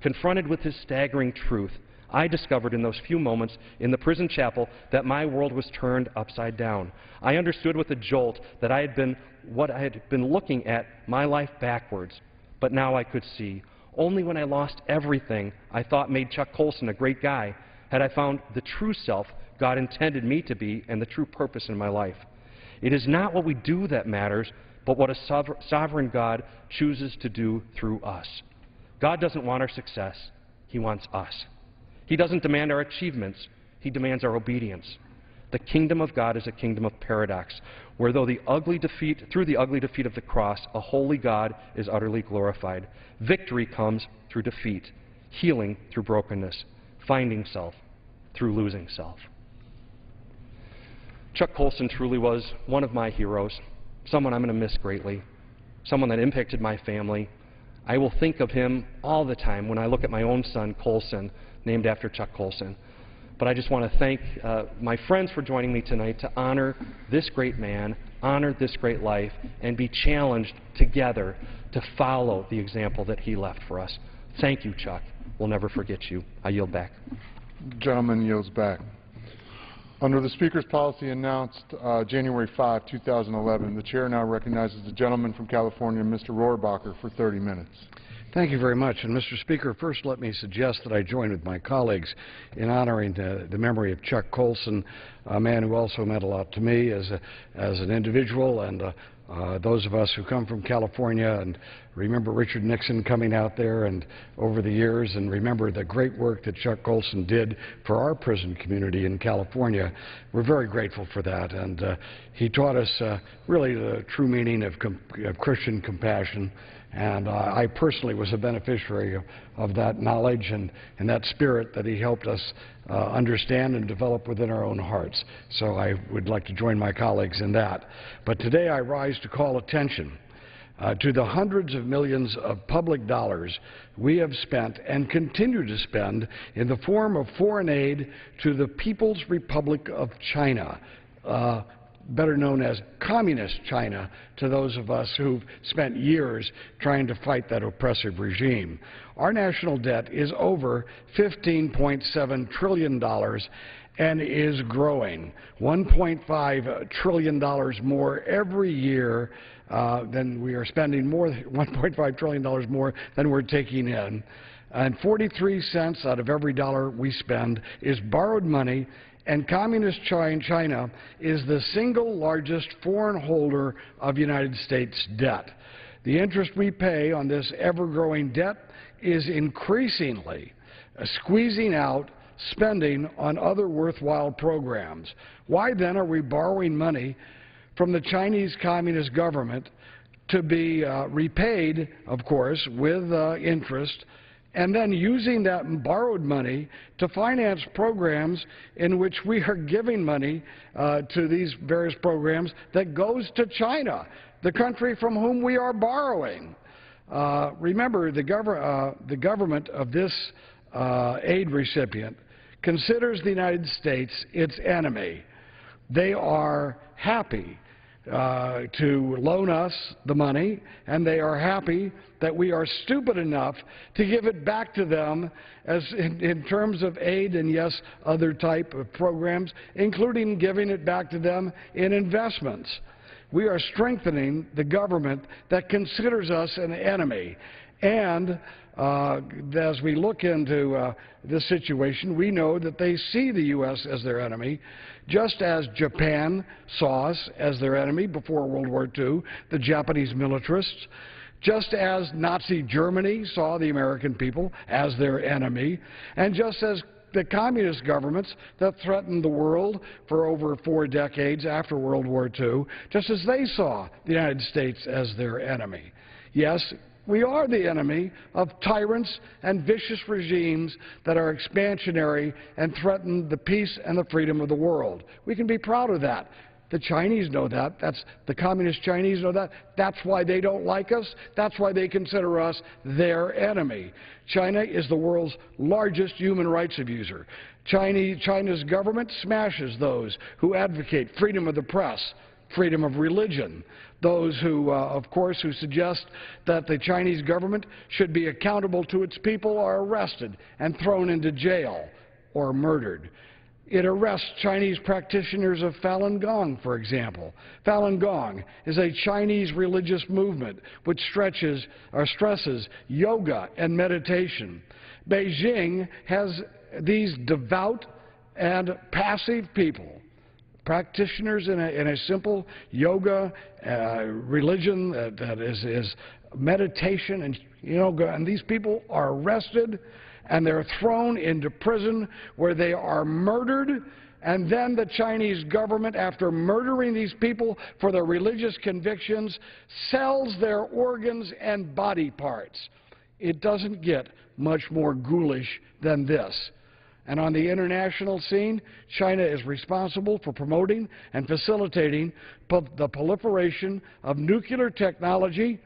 Confronted with His staggering truth, I discovered in those few moments in the prison chapel that my world was turned upside down. I understood with a jolt that I had been what I had been looking at my life backwards, but now I could see. Only when I lost everything I thought made Chuck Colson a great guy had I found the true self God intended me to be and the true purpose in my life. It is not what we do that matters, but what a sovereign God chooses to do through us. God doesn't want our success, He wants us. He doesn't demand our achievements, He demands our obedience. The kingdom of God is a kingdom of paradox, where though the ugly defeat, through the ugly defeat of the cross, a holy God is utterly glorified. Victory comes through defeat, healing through brokenness, finding self through losing self. Chuck Colson truly was one of my heroes, someone I'm going to miss greatly, someone that impacted my family. I will think of him all the time when I look at my own son, Colson, named after Chuck Colson. But I just want to thank uh, my friends for joining me tonight to honor this great man, honor this great life, and be challenged together to follow the example that he left for us. Thank you, Chuck. We'll never forget you. I yield back. Gentleman yields back. Under the Speaker's policy announced uh, January 5, 2011, the Chair now recognizes the gentleman from California, Mr. Rohrabacher, for 30 minutes. Thank you very much. And Mr. Speaker, first let me suggest that I join with my colleagues in honoring the, the memory of Chuck Colson, a man who also meant a lot to me as, a, as an individual and uh, uh, those of us who come from California and remember Richard Nixon coming out there and over the years and remember the great work that Chuck Colson did for our prison community in California. We're very grateful for that. And uh, he taught us uh, really the true meaning of, of Christian compassion. And uh, I personally was a beneficiary of, that knowledge and, and, that spirit that he helped us uh, understand and develop within our own hearts. So I would like to join my colleagues in that. But today I rise to call attention uh, to the hundreds of millions of public dollars we have spent and continue to spend in the form of foreign aid to the People's Republic of China. Better known as communist China to those of us who've spent years trying to fight that oppressive regime. Our national debt is over $15.7 trillion and is growing. $1.5 trillion more every year uh, than we are spending more, $1.5 trillion more than we're taking in. And 43 cents out of every dollar we spend is borrowed money and Communist China is the single largest foreign holder of United States debt. The interest we pay on this ever-growing debt is increasingly squeezing out spending on other worthwhile programs. Why then are we borrowing money from the Chinese Communist government to be uh, repaid, of course, with uh, interest and then using that borrowed money to finance programs in which we are giving money uh, to these various programs that goes to China, the country from whom we are borrowing. Uh, remember, the, gov uh, the, government of this uh, aid recipient considers the United States its enemy. They are happy to loan us the money, and they are happy that we are stupid enough to give it back to them as in, in, terms of aid and, yes, other type of programs, including giving it back to them in investments. We are strengthening the government that considers us an enemy. And uh, as we look into uh, this situation, we know that they see the U.S. as their enemy, just as Japan saw us as their enemy before World War II, the Japanese militarists, just as Nazi Germany saw the American people as their enemy, and just as the communist governments that threatened the world for over four decades after World War II, just as they saw the United States as their enemy. Yes, we are the enemy of tyrants and vicious regimes that are expansionary and threaten the peace and the freedom of the world. We can be proud of that. The Chinese know that. That's, the communist Chinese know that. That's why they don't like us. That's why they consider us their enemy. China is the world's largest human rights abuser. Chinese, China's government smashes those who advocate freedom of the press, freedom of religion, those who, uh, of course, who suggest that the Chinese government should be accountable to its people are arrested and thrown into jail or murdered. It arrests Chinese practitioners of Falun Gong, for example. Falun Gong is a Chinese religious movement which stretches or stresses yoga and meditation. Beijing has these devout and passive people practitioners in a, in a simple yoga uh, religion that, that is, is meditation, and and these people are arrested and they're thrown into prison where they are murdered. And then the Chinese government, after murdering these people for their religious convictions, sells their organs and body parts. It doesn't get much more ghoulish than this. And on the international scene, China is responsible for promoting and facilitating the proliferation of nuclear technology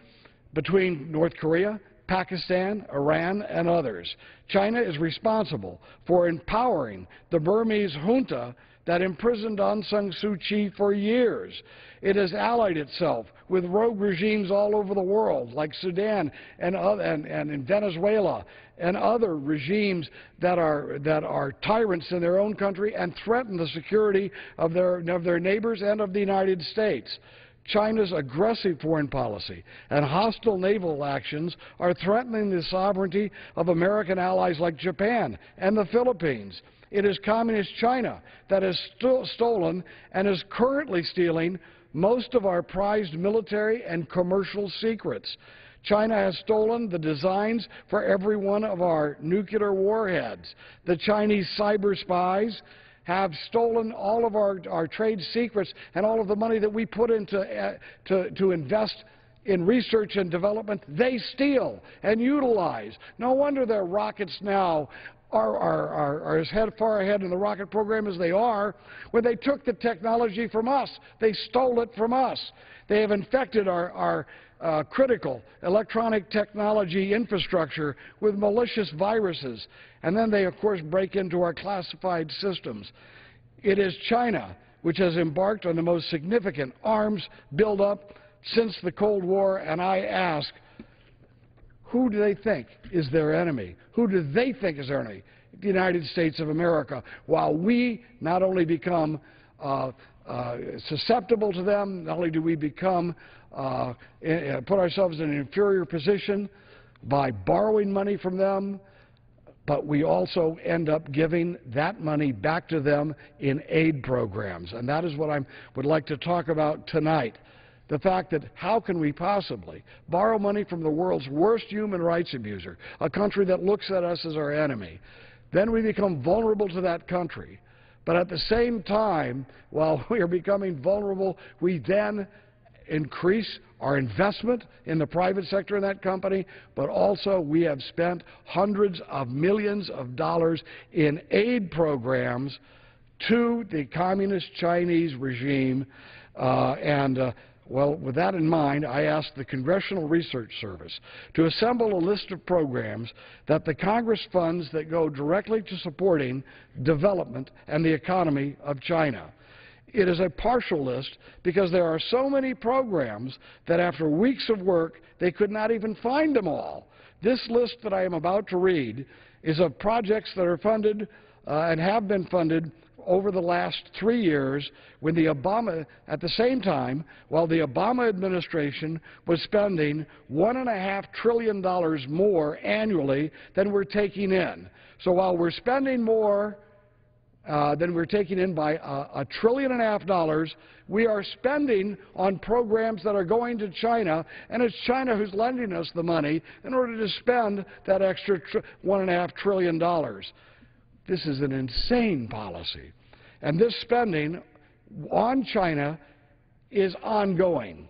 between North Korea, Pakistan, Iran, and others. China is responsible for empowering the Burmese junta that imprisoned Aung San Suu Kyi for years. It has allied itself with rogue regimes all over the world, like Sudan and, and, and in Venezuela and other regimes that are, that are tyrants in their own country and threaten the security of their, of their neighbors and of the United States. China's aggressive foreign policy and hostile naval actions are threatening the sovereignty of American allies like Japan and the Philippines. It is Communist China that has sto stolen and is currently stealing most of our prized military and commercial secrets. China has stolen the designs for every one of our nuclear warheads. The Chinese cyber spies have stolen all of our, our trade secrets and all of the money that we put into uh, to, to invest in research and development, they steal and utilize. No wonder their rockets now are, are, are, are, as head, far ahead in the rocket program as they are. When they took the technology from us, they stole it from us. They have infected our, our uh, critical electronic technology infrastructure with malicious viruses. And then they, of course, break into our classified systems. It is China which has embarked on the most significant arms buildup since the Cold War, and I ask, who do they think is their enemy? Who do they think is their enemy? The United States of America. While we not only become uh, uh, susceptible to them, not only do we become, uh, put ourselves in an inferior position by borrowing money from them, but we also end up giving that money back to them in aid programs. And that is what I would like to talk about tonight. The fact that how can we possibly borrow money from the world's worst human rights abuser, a country that looks at us as our enemy, then we become vulnerable to that country. But at the same time, while we are becoming vulnerable, we then increase our investment in the private sector in that company, but also we have spent hundreds of millions of dollars in aid programs to the communist Chinese regime. Uh, and uh, well, with that in mind, I asked the Congressional Research Service to assemble a list of programs that the Congress funds that go directly to supporting development and the economy of China. It is a partial list because there are so many programs that after weeks of work, they could not even find them all. This list that I am about to read is of projects that are funded uh, and have been funded over the last three years when the Obama, at the same time, while the Obama administration was spending $1.5 trillion more annually than we're taking in. So while we're spending more uh, than we're taking in by a, a trillion and a half dollars, we are spending on programs that are going to China, and it's China who's lending us the money in order to spend that extra one and a half trillion dollars. This is an insane policy. And this spending on China is ongoing.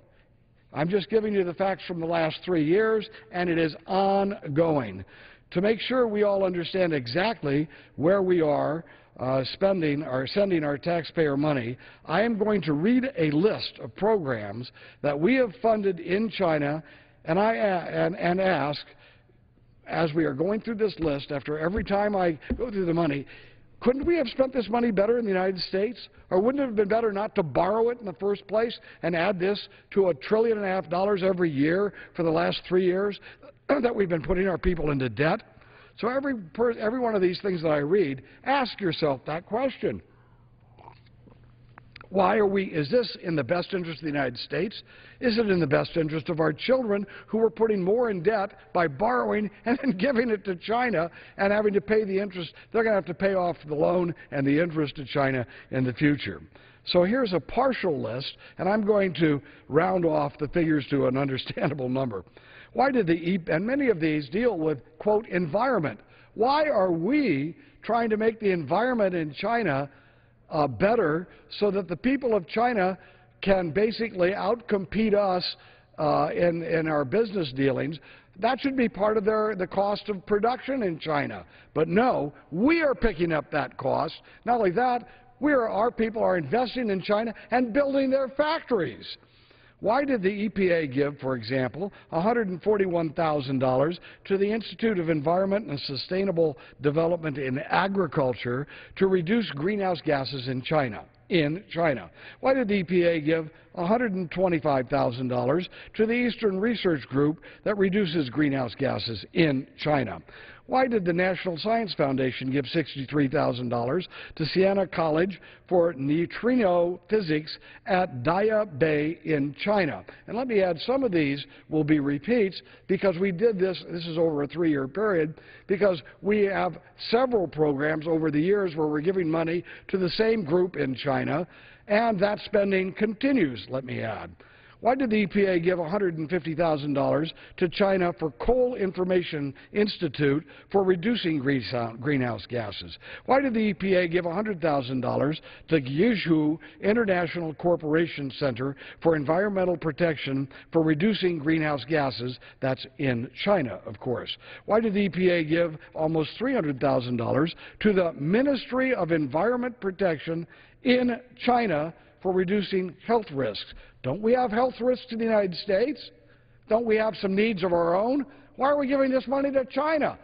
I'm just giving you the facts from the last three years, and it is ongoing. To make sure we all understand exactly where we are uh, spending or sending our taxpayer money, I am going to read a list of programs that we have funded in China, and I and, and ask as we are going through this list, after every time I go through the money, couldn't we have spent this money better in the United States? Or wouldn't it have been better not to borrow it in the first place and add this to a trillion and a half dollars every year for the last three years that we've been putting our people into debt? So every, every one of these things that I read, ask yourself that question. Why are we, is this in the best interest of the United States? Is it in the best interest of our children who are putting more in debt by borrowing and then giving it to China and having to pay the interest? They're going to have to pay off the loan and the interest to China in the future. So here's a partial list, and I'm going to round off the figures to an understandable number. Why did the, and many of these deal with, quote, environment. Why are we trying to make the environment in China better so that the people of China can basically outcompete us uh, in, in our business dealings. That should be part of their, the cost of production in China. But no, we are picking up that cost. Not only that, we are, our people are investing in China and building their factories. Why did the EPA give, for example, $141,000 to the Institute of Environment and Sustainable Development in Agriculture to reduce greenhouse gases in China? in China? Why did the EPA give $125,000 to the Eastern Research Group that reduces greenhouse gases in China? Why did the National Science Foundation give $63,000 to Siena College for neutrino physics at Daya Bay in China? And let me add, some of these will be repeats because we did this, this is over a three-year period, because we have several programs over the years where we're giving money to the same group in China, and that spending continues, let me add. Why did the EPA give $150,000 to China for Coal Information Institute for reducing greenhouse gases? Why did the EPA give $100,000 to Guizhou International Corporation Center for Environmental Protection for reducing greenhouse gases? That's in China, of course. Why did the EPA give almost $300,000 to the Ministry of Environment Protection in China for reducing health risks? Don't we have health risks in the United States? Don't we have some needs of our own? Why are we giving this money to China?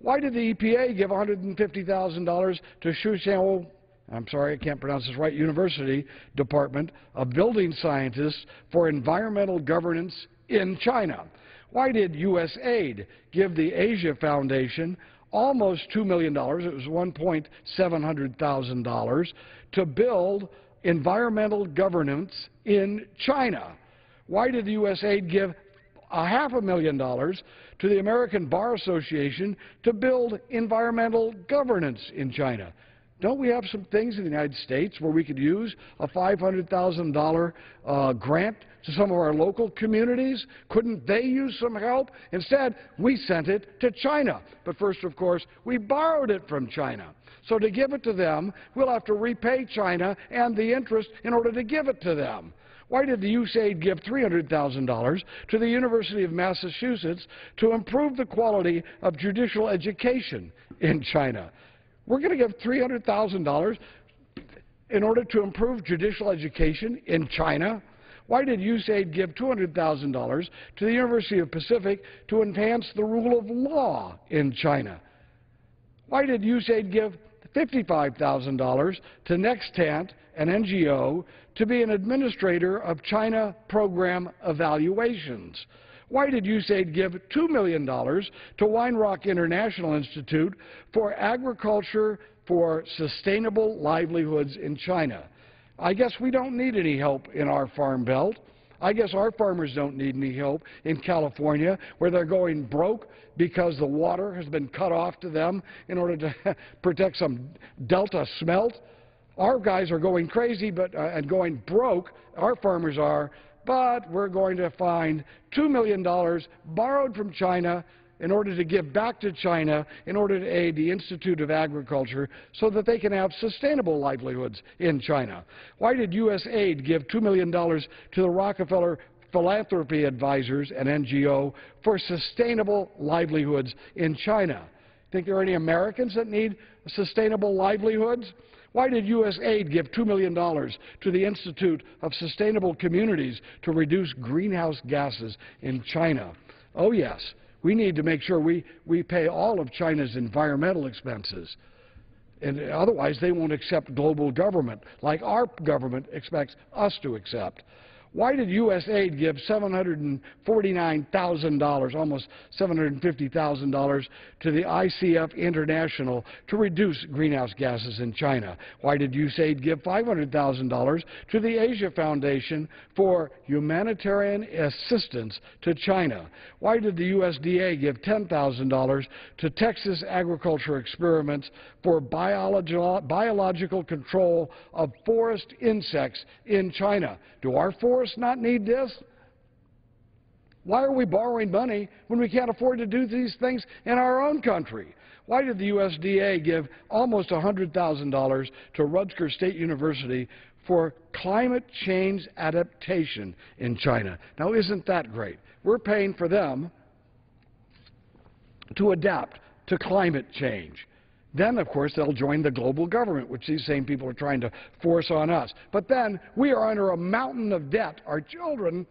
Why did the EPA give $150,000 to Shuqiang, I'm sorry, I can't pronounce this right, University Department of Building Scientists for environmental governance in China? Why did USAID give the Asia Foundation almost $2 million, it was $1.700,000, to build environmental governance in China. Why did the USAID give a half a million dollars to the American Bar Association to build environmental governance in China? Don't we have some things in the United States where we could use a $500,000 uh, grant to some of our local communities? Couldn't they use some help? Instead, we sent it to China. But first, of course, we borrowed it from China. So to give it to them, we'll have to repay China and the interest in order to give it to them. Why did the USAID give $300,000 to the University of Massachusetts to improve the quality of judicial education in China? We're going to give $300,000 in order to improve judicial education in China? Why did USAID give $200,000 to the University of Pacific to enhance the rule of law in China? Why did USAID give $55,000 to Nexant, an NGO, to be an administrator of China program evaluations? Why did USAID give $2 million to Winrock International Institute for agriculture for sustainable livelihoods in China? I guess we don't need any help in our farm belt. I guess our farmers don't need any help in California where they're going broke because the water has been cut off to them in order to protect some delta smelt. Our guys are going crazy but, uh, and going broke, our farmers are, but we're going to find $2 million borrowed from China in order to give back to China in order to aid the Institute of Agriculture so that they can have sustainable livelihoods in China. Why did USAID give $2 million to the Rockefeller Philanthropy Advisors, an NGO, for sustainable livelihoods in China? Think there are any Americans that need sustainable livelihoods? Why did USAID give $2 million to the Institute of Sustainable Communities to reduce greenhouse gases in China? Oh, yes, we need to make sure we, we pay all of China's environmental expenses. And otherwise, they won't accept global government like our government expects us to accept. Why did USAID give $749,000, almost $750,000, to the ICF International to reduce greenhouse gases in China? Why did USAID give $500,000 to the Asia Foundation for humanitarian assistance to China? Why did the USDA give $10,000 to Texas Agriculture Experiments for biologi biological control of forest insects in China? Do our forests not need this? Why are we borrowing money when we can't afford to do these things in our own country? Why did the USDA give almost $100,000 to Rutgers State University for climate change adaptation in China? Now, isn't that great? We're paying for them to adapt to climate change. Then, of course, they'll join the global government, which these same people are trying to force on us. But then we are under a mountain of debt. Our children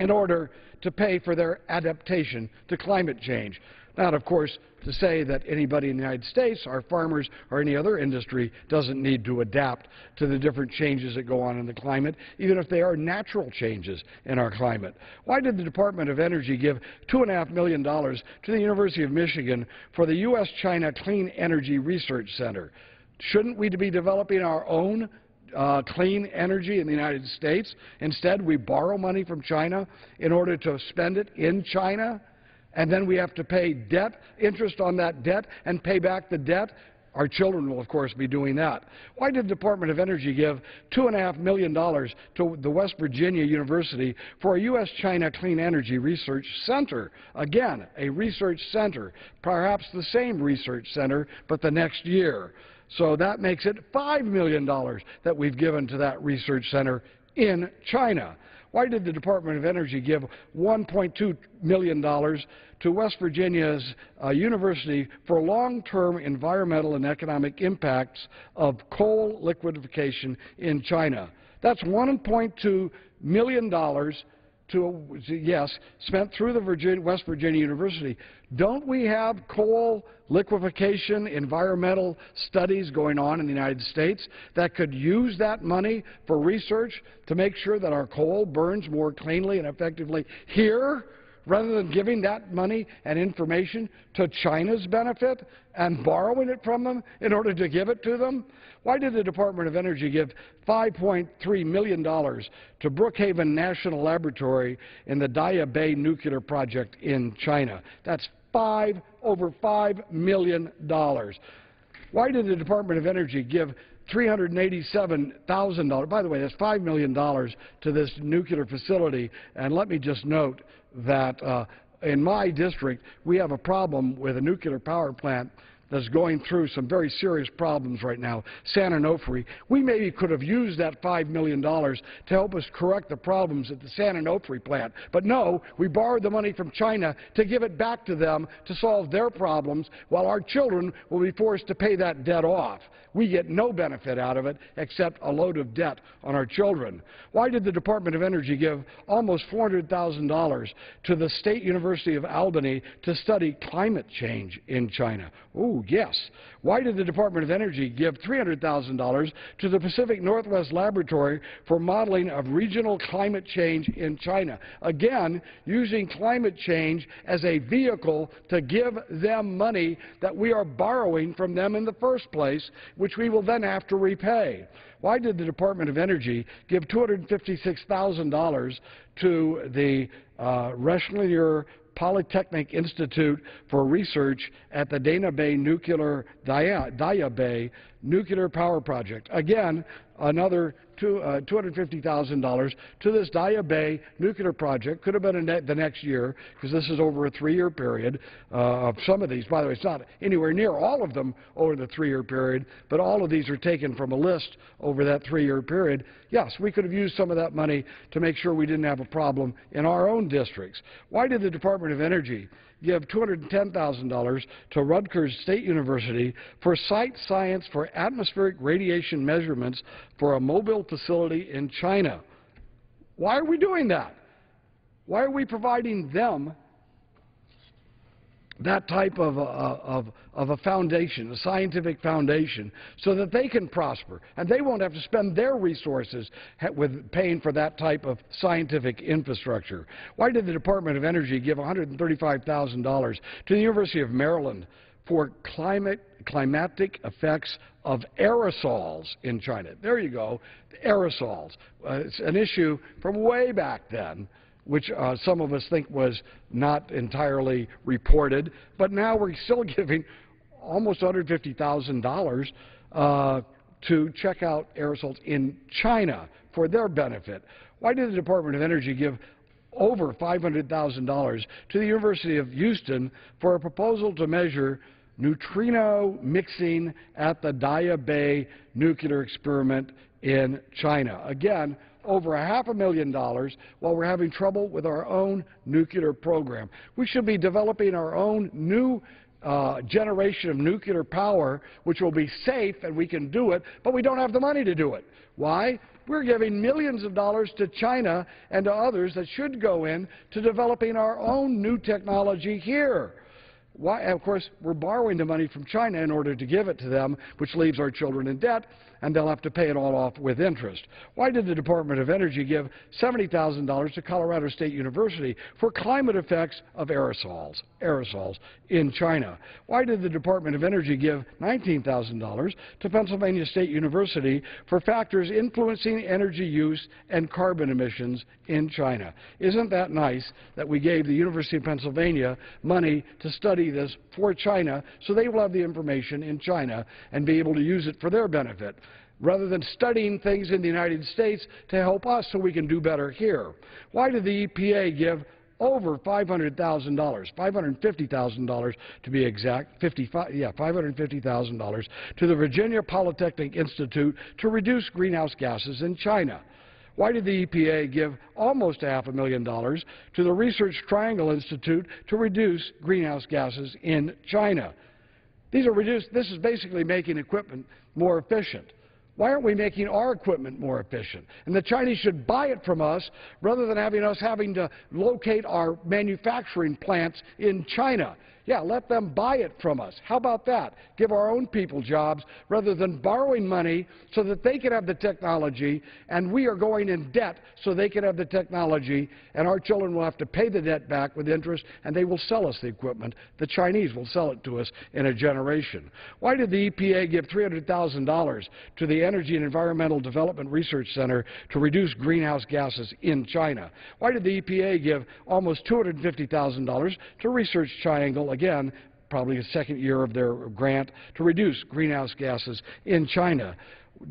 in order to pay for their adaptation to climate change. Not, of course, to say that anybody in the United States, our farmers or any other industry, doesn't need to adapt to the different changes that go on in the climate, even if they are natural changes in our climate. Why did the Department of Energy give $2.5 million to the University of Michigan for the U.S.-China Clean Energy Research Center? Shouldn't we be developing our own uh, clean energy in the United States? Instead, we borrow money from China in order to spend it in China and then we have to pay debt, interest on that debt, and pay back the debt, our children will, of course, be doing that. Why did the Department of Energy give $2.5 million to the West Virginia University for a U.S.-China Clean Energy Research Center? Again, a research center, perhaps the same research center, but the next year. So that makes it $5 million that we've given to that research center in China. Why did the Department of Energy give $1.2 million to West Virginia's uh, university for long-term environmental and economic impacts of coal liquefaction in China? That's $1.2 million to, yes, spent through the Virginia, West Virginia University. Don't we have coal liquefaction environmental studies going on in the United States that could use that money for research to make sure that our coal burns more cleanly and effectively here? Rather than giving that money and information to China's benefit and borrowing it from them in order to give it to them? Why did the Department of Energy give $5.3 million to Brookhaven National Laboratory in the Daya Bay nuclear project in China? That's five, over $5 million. Why did the Department of Energy give $387,000. By the way, that's $5 million to this nuclear facility. And let me just note that uh, in my district, we have a problem with a nuclear power plant that's going through some very serious problems right now, San Onofre. We maybe could have used that $5 million to help us correct the problems at the San Onofre plant. But no, we borrowed the money from China to give it back to them to solve their problems, while our children will be forced to pay that debt off. We get no benefit out of it except a load of debt on our children. Why did the Department of Energy give almost $400,000 to the State University of Albany to study climate change in China? Ooh, yes. Why did the Department of Energy give $300,000 to the Pacific Northwest Laboratory for modeling of regional climate change in China? Again, using climate change as a vehicle to give them money that we are borrowing from them in the first place, which we will then have to repay. Why did the Department of Energy give $256,000 to the uh, Rensselaer Polytechnic Institute for Research at the Dana Bay Nuclear Daya, Daya Bay Nuclear Power Project. Again, another two, uh, $250,000 to this Daya Bay nuclear project. Could have been the next year because this is over a three-year period uh, of some of these. By the way, it's not anywhere near all of them over the three-year period, but all of these are taken from a list over that three-year period. Yes, we could have used some of that money to make sure we didn't have a problem in our own districts. Why did the Department of Energy give $210,000 to Rutgers State University for site science for atmospheric radiation measurements for a mobile facility in China. Why are we doing that? Why are we providing them that type of a, of, of a foundation, a scientific foundation, so that they can prosper and they won't have to spend their resources with paying for that type of scientific infrastructure. Why did the Department of Energy give $135,000 to the University of Maryland for climate, climatic effects of aerosols in China? There you go, aerosols. Uh, it's an issue from way back then which uh, some of us think was not entirely reported. But now we're still giving almost $150,000 uh, to check out aerosols in China for their benefit. Why did the Department of Energy give over $500,000 to the University of Houston for a proposal to measure neutrino mixing at the Daya Bay nuclear experiment in China. Again, over a half a million dollars while we're having trouble with our own nuclear program. We should be developing our own new uh, generation of nuclear power, which will be safe and we can do it, but we don't have the money to do it. Why? We're giving millions of dollars to China and to others that should go in to developing our own new technology here. Why, of course, we're borrowing the money from China in order to give it to them, which leaves our children in debt, and they'll have to pay it all off with interest. Why did the Department of Energy give $70,000 to Colorado State University for climate effects of aerosols, aerosols in China? Why did the Department of Energy give $19,000 to Pennsylvania State University for factors influencing energy use and carbon emissions in China? Isn't that nice that we gave the University of Pennsylvania money to study this for China so they will have the information in China and be able to use it for their benefit? Rather than studying things in the United States to help us so we can do better here. Why did the EPA give over $500,000, $550,000 to be exact, 55, yeah, $550,000 to the Virginia Polytechnic Institute to reduce greenhouse gases in China? Why did the EPA give almost half a million dollars to the Research Triangle Institute to reduce greenhouse gases in China? These are reduced, this is basically making equipment more efficient. Why aren't we making our equipment more efficient? And the Chinese should buy it from us rather than having us having to locate our manufacturing plants in China. Yeah, let them buy it from us. How about that? Give our own people jobs rather than borrowing money so that they can have the technology and we are going in debt so they can have the technology and our children will have to pay the debt back with interest and they will sell us the equipment. The Chinese will sell it to us in a generation. Why did the EPA give $300,000 to the Energy and Environmental Development Research Center to reduce greenhouse gases in China? Why did the EPA give almost $250,000 to Research Triangle again, probably a second year of their grant, to reduce greenhouse gases in China.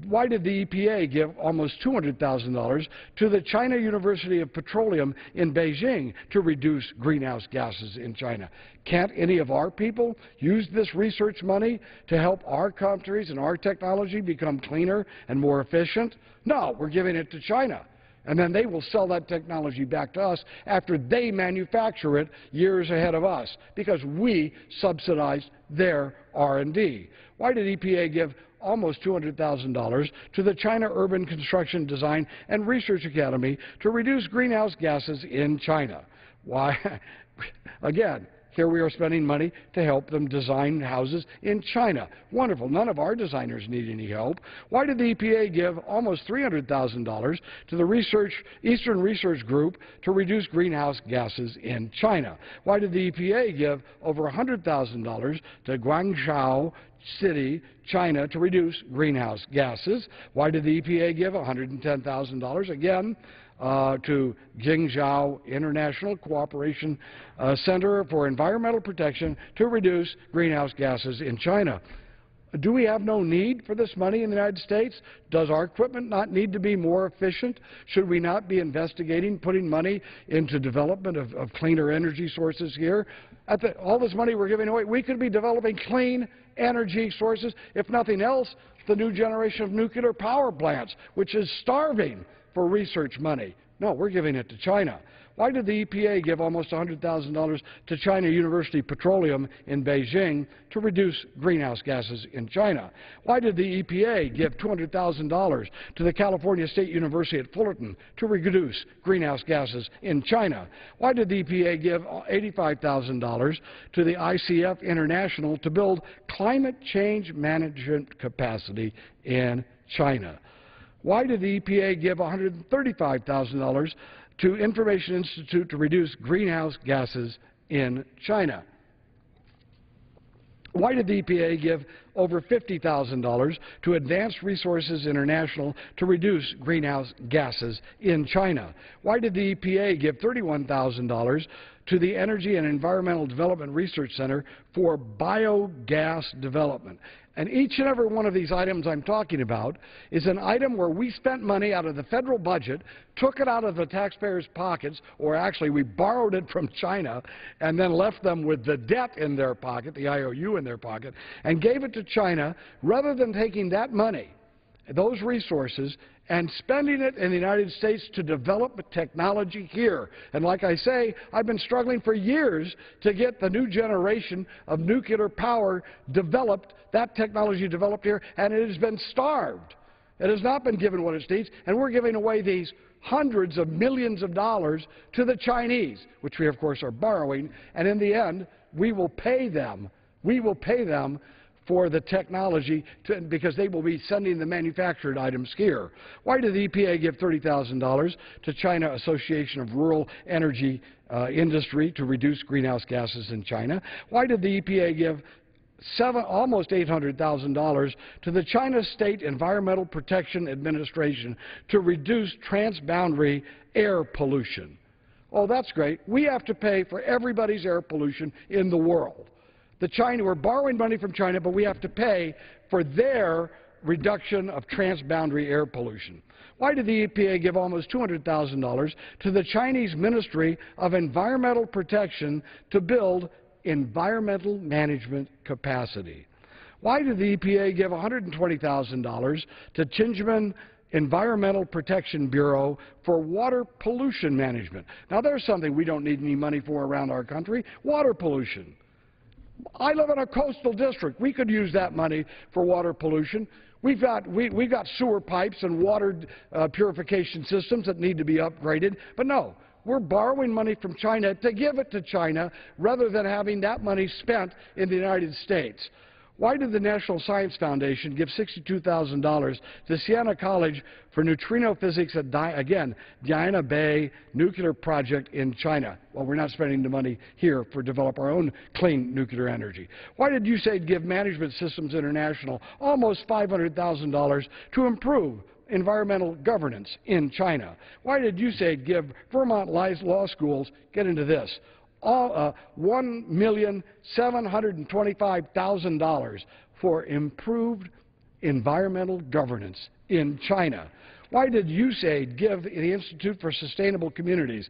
Why did the EPA give almost $200,000 to the China University of Petroleum in Beijing to reduce greenhouse gases in China? Can't any of our people use this research money to help our countries and our technology become cleaner and more efficient? No, we're giving it to China and then they will sell that technology back to us after they manufacture it years ahead of us because we subsidized their R&D. Why did EPA give almost $200,000 to the China Urban Construction Design and Research Academy to reduce greenhouse gases in China? Why? Again, here we are spending money to help them design houses in China. Wonderful. None of our designers need any help. Why did the EPA give almost $300,000 to the research, Eastern Research Group to reduce greenhouse gases in China? Why did the EPA give over $100,000 to Guangzhou City, China, to reduce greenhouse gases? Why did the EPA give $110,000? Again, uh, to Jingzhou International Cooperation uh, Center for Environmental Protection to reduce greenhouse gases in China. Do we have no need for this money in the United States? Does our equipment not need to be more efficient? Should we not be investigating putting money into development of, of cleaner energy sources here? The, all this money we're giving away, we could be developing clean energy sources. If nothing else, the new generation of nuclear power plants, which is starving for research money. No, we're giving it to China. Why did the EPA give almost $100,000 to China University Petroleum in Beijing to reduce greenhouse gases in China? Why did the EPA give $200,000 to the California State University at Fullerton to reduce greenhouse gases in China? Why did the EPA give $85,000 to the ICF International to build climate change management capacity in China? Why did the EPA give $135,000 to Information Institute to reduce greenhouse gases in China? Why did the EPA give over $50,000 to Advanced Resources International to reduce greenhouse gases in China? Why did the EPA give $31,000 to the Energy and Environmental Development Research Center for biogas development? And each and every one of these items I'm talking about is an item where we spent money out of the federal budget, took it out of the taxpayers' pockets, or actually we borrowed it from China and then left them with the debt in their pocket, the IOU in their pocket, and gave it to China. Rather than taking that money, those resources, and spending it in the United States to develop technology here. And like I say, I've been struggling for years to get the new generation of nuclear power developed, that technology developed here, and it has been starved. It has not been given what it needs, and we're giving away these hundreds of millions of dollars to the Chinese, which we, of course, are borrowing, and in the end, we will pay them. We will pay them for the technology to, because they will be sending the manufactured items here. Why did the EPA give $30,000 to China Association of Rural Energy uh, Industry to reduce greenhouse gases in China? Why did the EPA give seven, almost $800,000 to the China State Environmental Protection Administration to reduce transboundary air pollution? Oh, that's great. We have to pay for everybody's air pollution in the world. The China, we're borrowing money from China, but we have to pay for their reduction of transboundary air pollution. Why did the EPA give almost $200,000 to the Chinese Ministry of Environmental Protection to build environmental management capacity? Why did the EPA give $120,000 to Xinjiang Environmental Protection Bureau for water pollution management? Now, there's something we don't need any money for around our country, water pollution. I live in a coastal district. We could use that money for water pollution. We've got, we, we've got sewer pipes and water uh, purification systems that need to be upgraded. But no, we're borrowing money from China to give it to China rather than having that money spent in the United States. Why did the National Science Foundation give $62,000 to Siena College for neutrino physics at, Di again, Daya Bay Nuclear Project in China? Well, we're not spending the money here for develop our own clean nuclear energy. Why did USAID give Management Systems International almost $500,000 to improve environmental governance in China? Why did USAID give Vermont Law Schools, get into this, all, uh, $1,725,000 for improved environmental governance in China. Why did USAID give the Institute for Sustainable Communities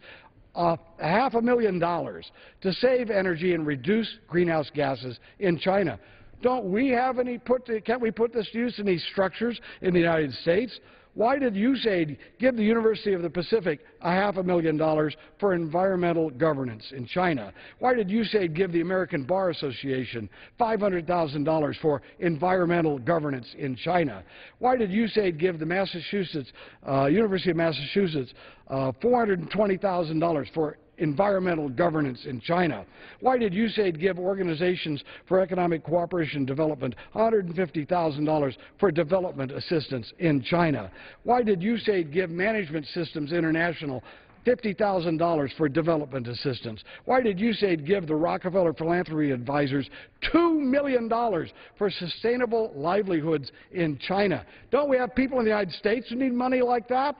uh, half a million dollars to save energy and reduce greenhouse gases in China? Don't we have any put, to, can't we put this use in these structures in the United States? Why did USAID give the University of the Pacific a half a million dollars for environmental governance in China? Why did USAID give the American Bar Association $500,000 for environmental governance in China? Why did USAID give the Massachusetts, uh, University of Massachusetts uh, $420,000 for environmental governance in China? Why did USAID give Organizations for Economic Cooperation and Development $150,000 for development assistance in China? Why did USAID give Management Systems International $50,000 for development assistance. Why did USAID give the Rockefeller Philanthropy Advisors $2 million for sustainable livelihoods in China? Don't we have people in the United States who need money like that?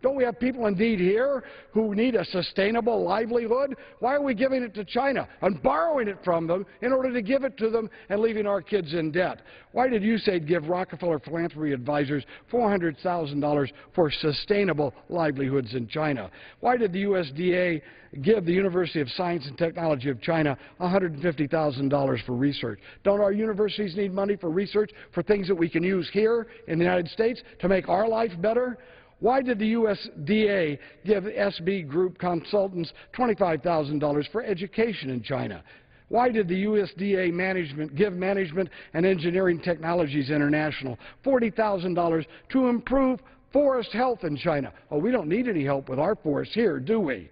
Don't we have people indeed here who need a sustainable livelihood? Why are we giving it to China and borrowing it from them in order to give it to them and leaving our kids in debt? Why did USAID give Rockefeller Philanthropy Advisors $400,000 for sustainable livelihoods in China? Why did the USDA give the University of Science and Technology of China $150,000 for research? Don't our universities need money for research for things that we can use here in the United States to make our life better? Why did the USDA give SB Group consultants $25,000 for education in China? Why did the USDA management give Management and Engineering Technologies International $40,000 to improve forest health in China? Oh, we don't need any help with our forests here, do we?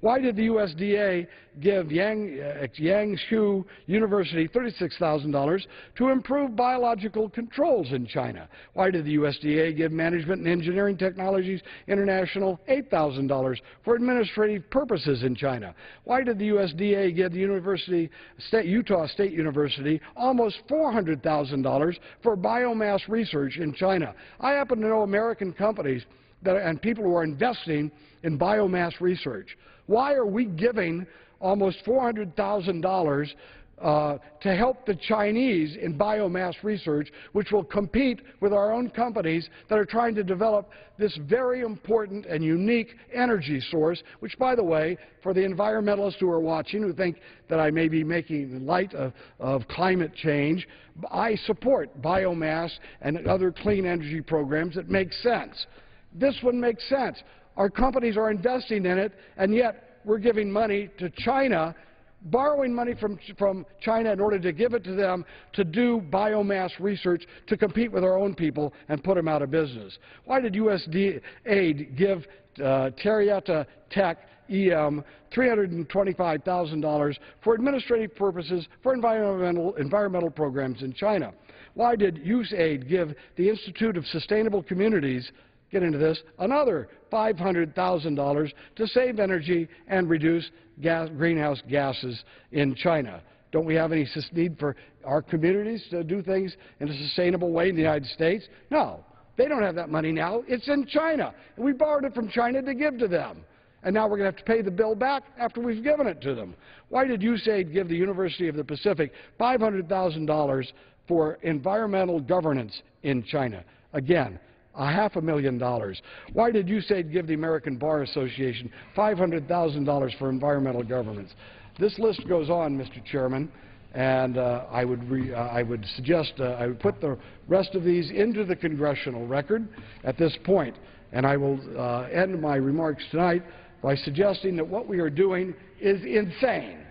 Why did the USDA give Yang, uh, Yangshu University $36,000 to improve biological controls in China? Why did the USDA give Management and Engineering Technologies International $8,000 for administrative purposes in China? Why did the USDA give the University, State, Utah State University almost $400,000 for biomass research in China? I happen to know American companies that, and people who are investing in biomass research. Why are we giving almost $400,000 uh, to help the Chinese in biomass research, which will compete with our own companies that are trying to develop this very important and unique energy source, which, by the way, for the environmentalists who are watching, who think that I may be making light of, of climate change, I support biomass and other clean energy programs that make sense. This one makes sense. Our companies are investing in it, and yet we're giving money to China borrowing money from, from China in order to give it to them to do biomass research to compete with our own people and put them out of business? Why did USD aid give uh, Tetra Tech EM $325,000 for administrative purposes for environmental, environmental programs in China? Why did USAID give the Institute of Sustainable Communities get into this, another $500,000 to save energy and reduce gas, greenhouse gases in China. Don't we have any need for our communities to do things in a sustainable way in the United States? No. They don't have that money now. It's in China. And we borrowed it from China to give to them. And now we're going to have to pay the bill back after we've given it to them. Why did USAID give the University of the Pacific $500,000 for environmental governance in China? Again, a half a million dollars. Why did USAID give the American Bar Association $500,000 for environmental governance? This list goes on, Mr. Chairman, and uh, I, would re, uh, I would suggest uh, I would put the rest of these into the congressional record at this point. And I will uh, end my remarks tonight by suggesting that what we are doing is insane.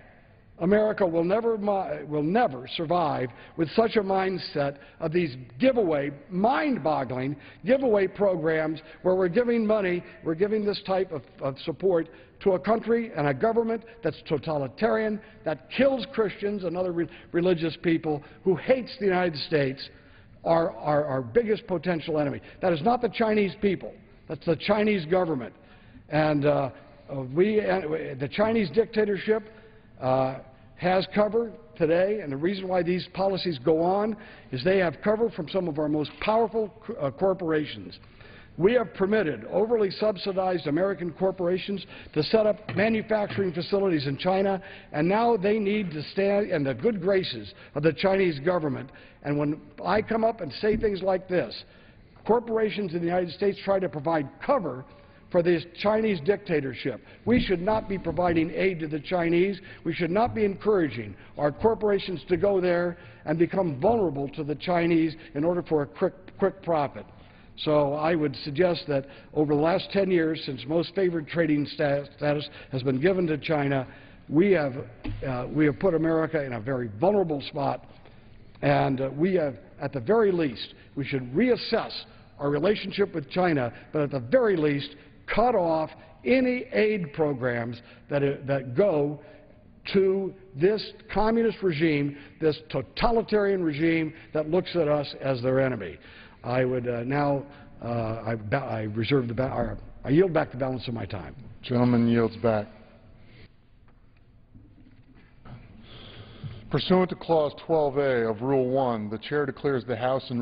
America will never, will never survive with such a mindset of these giveaway, mind-boggling giveaway programs where we're giving money, we're giving this type of, of support to a country and a government that's totalitarian, that kills Christians and other re- religious people, who hates the United States, our, our, our biggest potential enemy. That is not the Chinese people. That's the Chinese government. And uh, we, uh, the Chinese dictatorship uh, has cover today, and the reason why these policies go on is they have cover from some of our most powerful uh, corporations. We have permitted overly subsidized American corporations to set up manufacturing facilities in China, and now they need to stand in the good graces of the Chinese government. And when I come up and say things like this, corporations in the United States try to provide cover for this Chinese dictatorship. We should not be providing aid to the Chinese. We should not be encouraging our corporations to go there and become vulnerable to the Chinese in order for a quick, quick profit. So I would suggest that over the last 10 years, since most favored trading status has been given to China, we have, uh, we have put America in a very vulnerable spot, and uh, we have, at the very least, we should reassess our relationship with China, but at the very least, cut off any aid programs that, uh, that go to this communist regime, this totalitarian regime that looks at us as their enemy. I would uh, now, uh, I, I reserve the, I yield back the balance of my time. Gentleman yields back. Pursuant to Clause 12A of Rule 1, the Chair declares the House in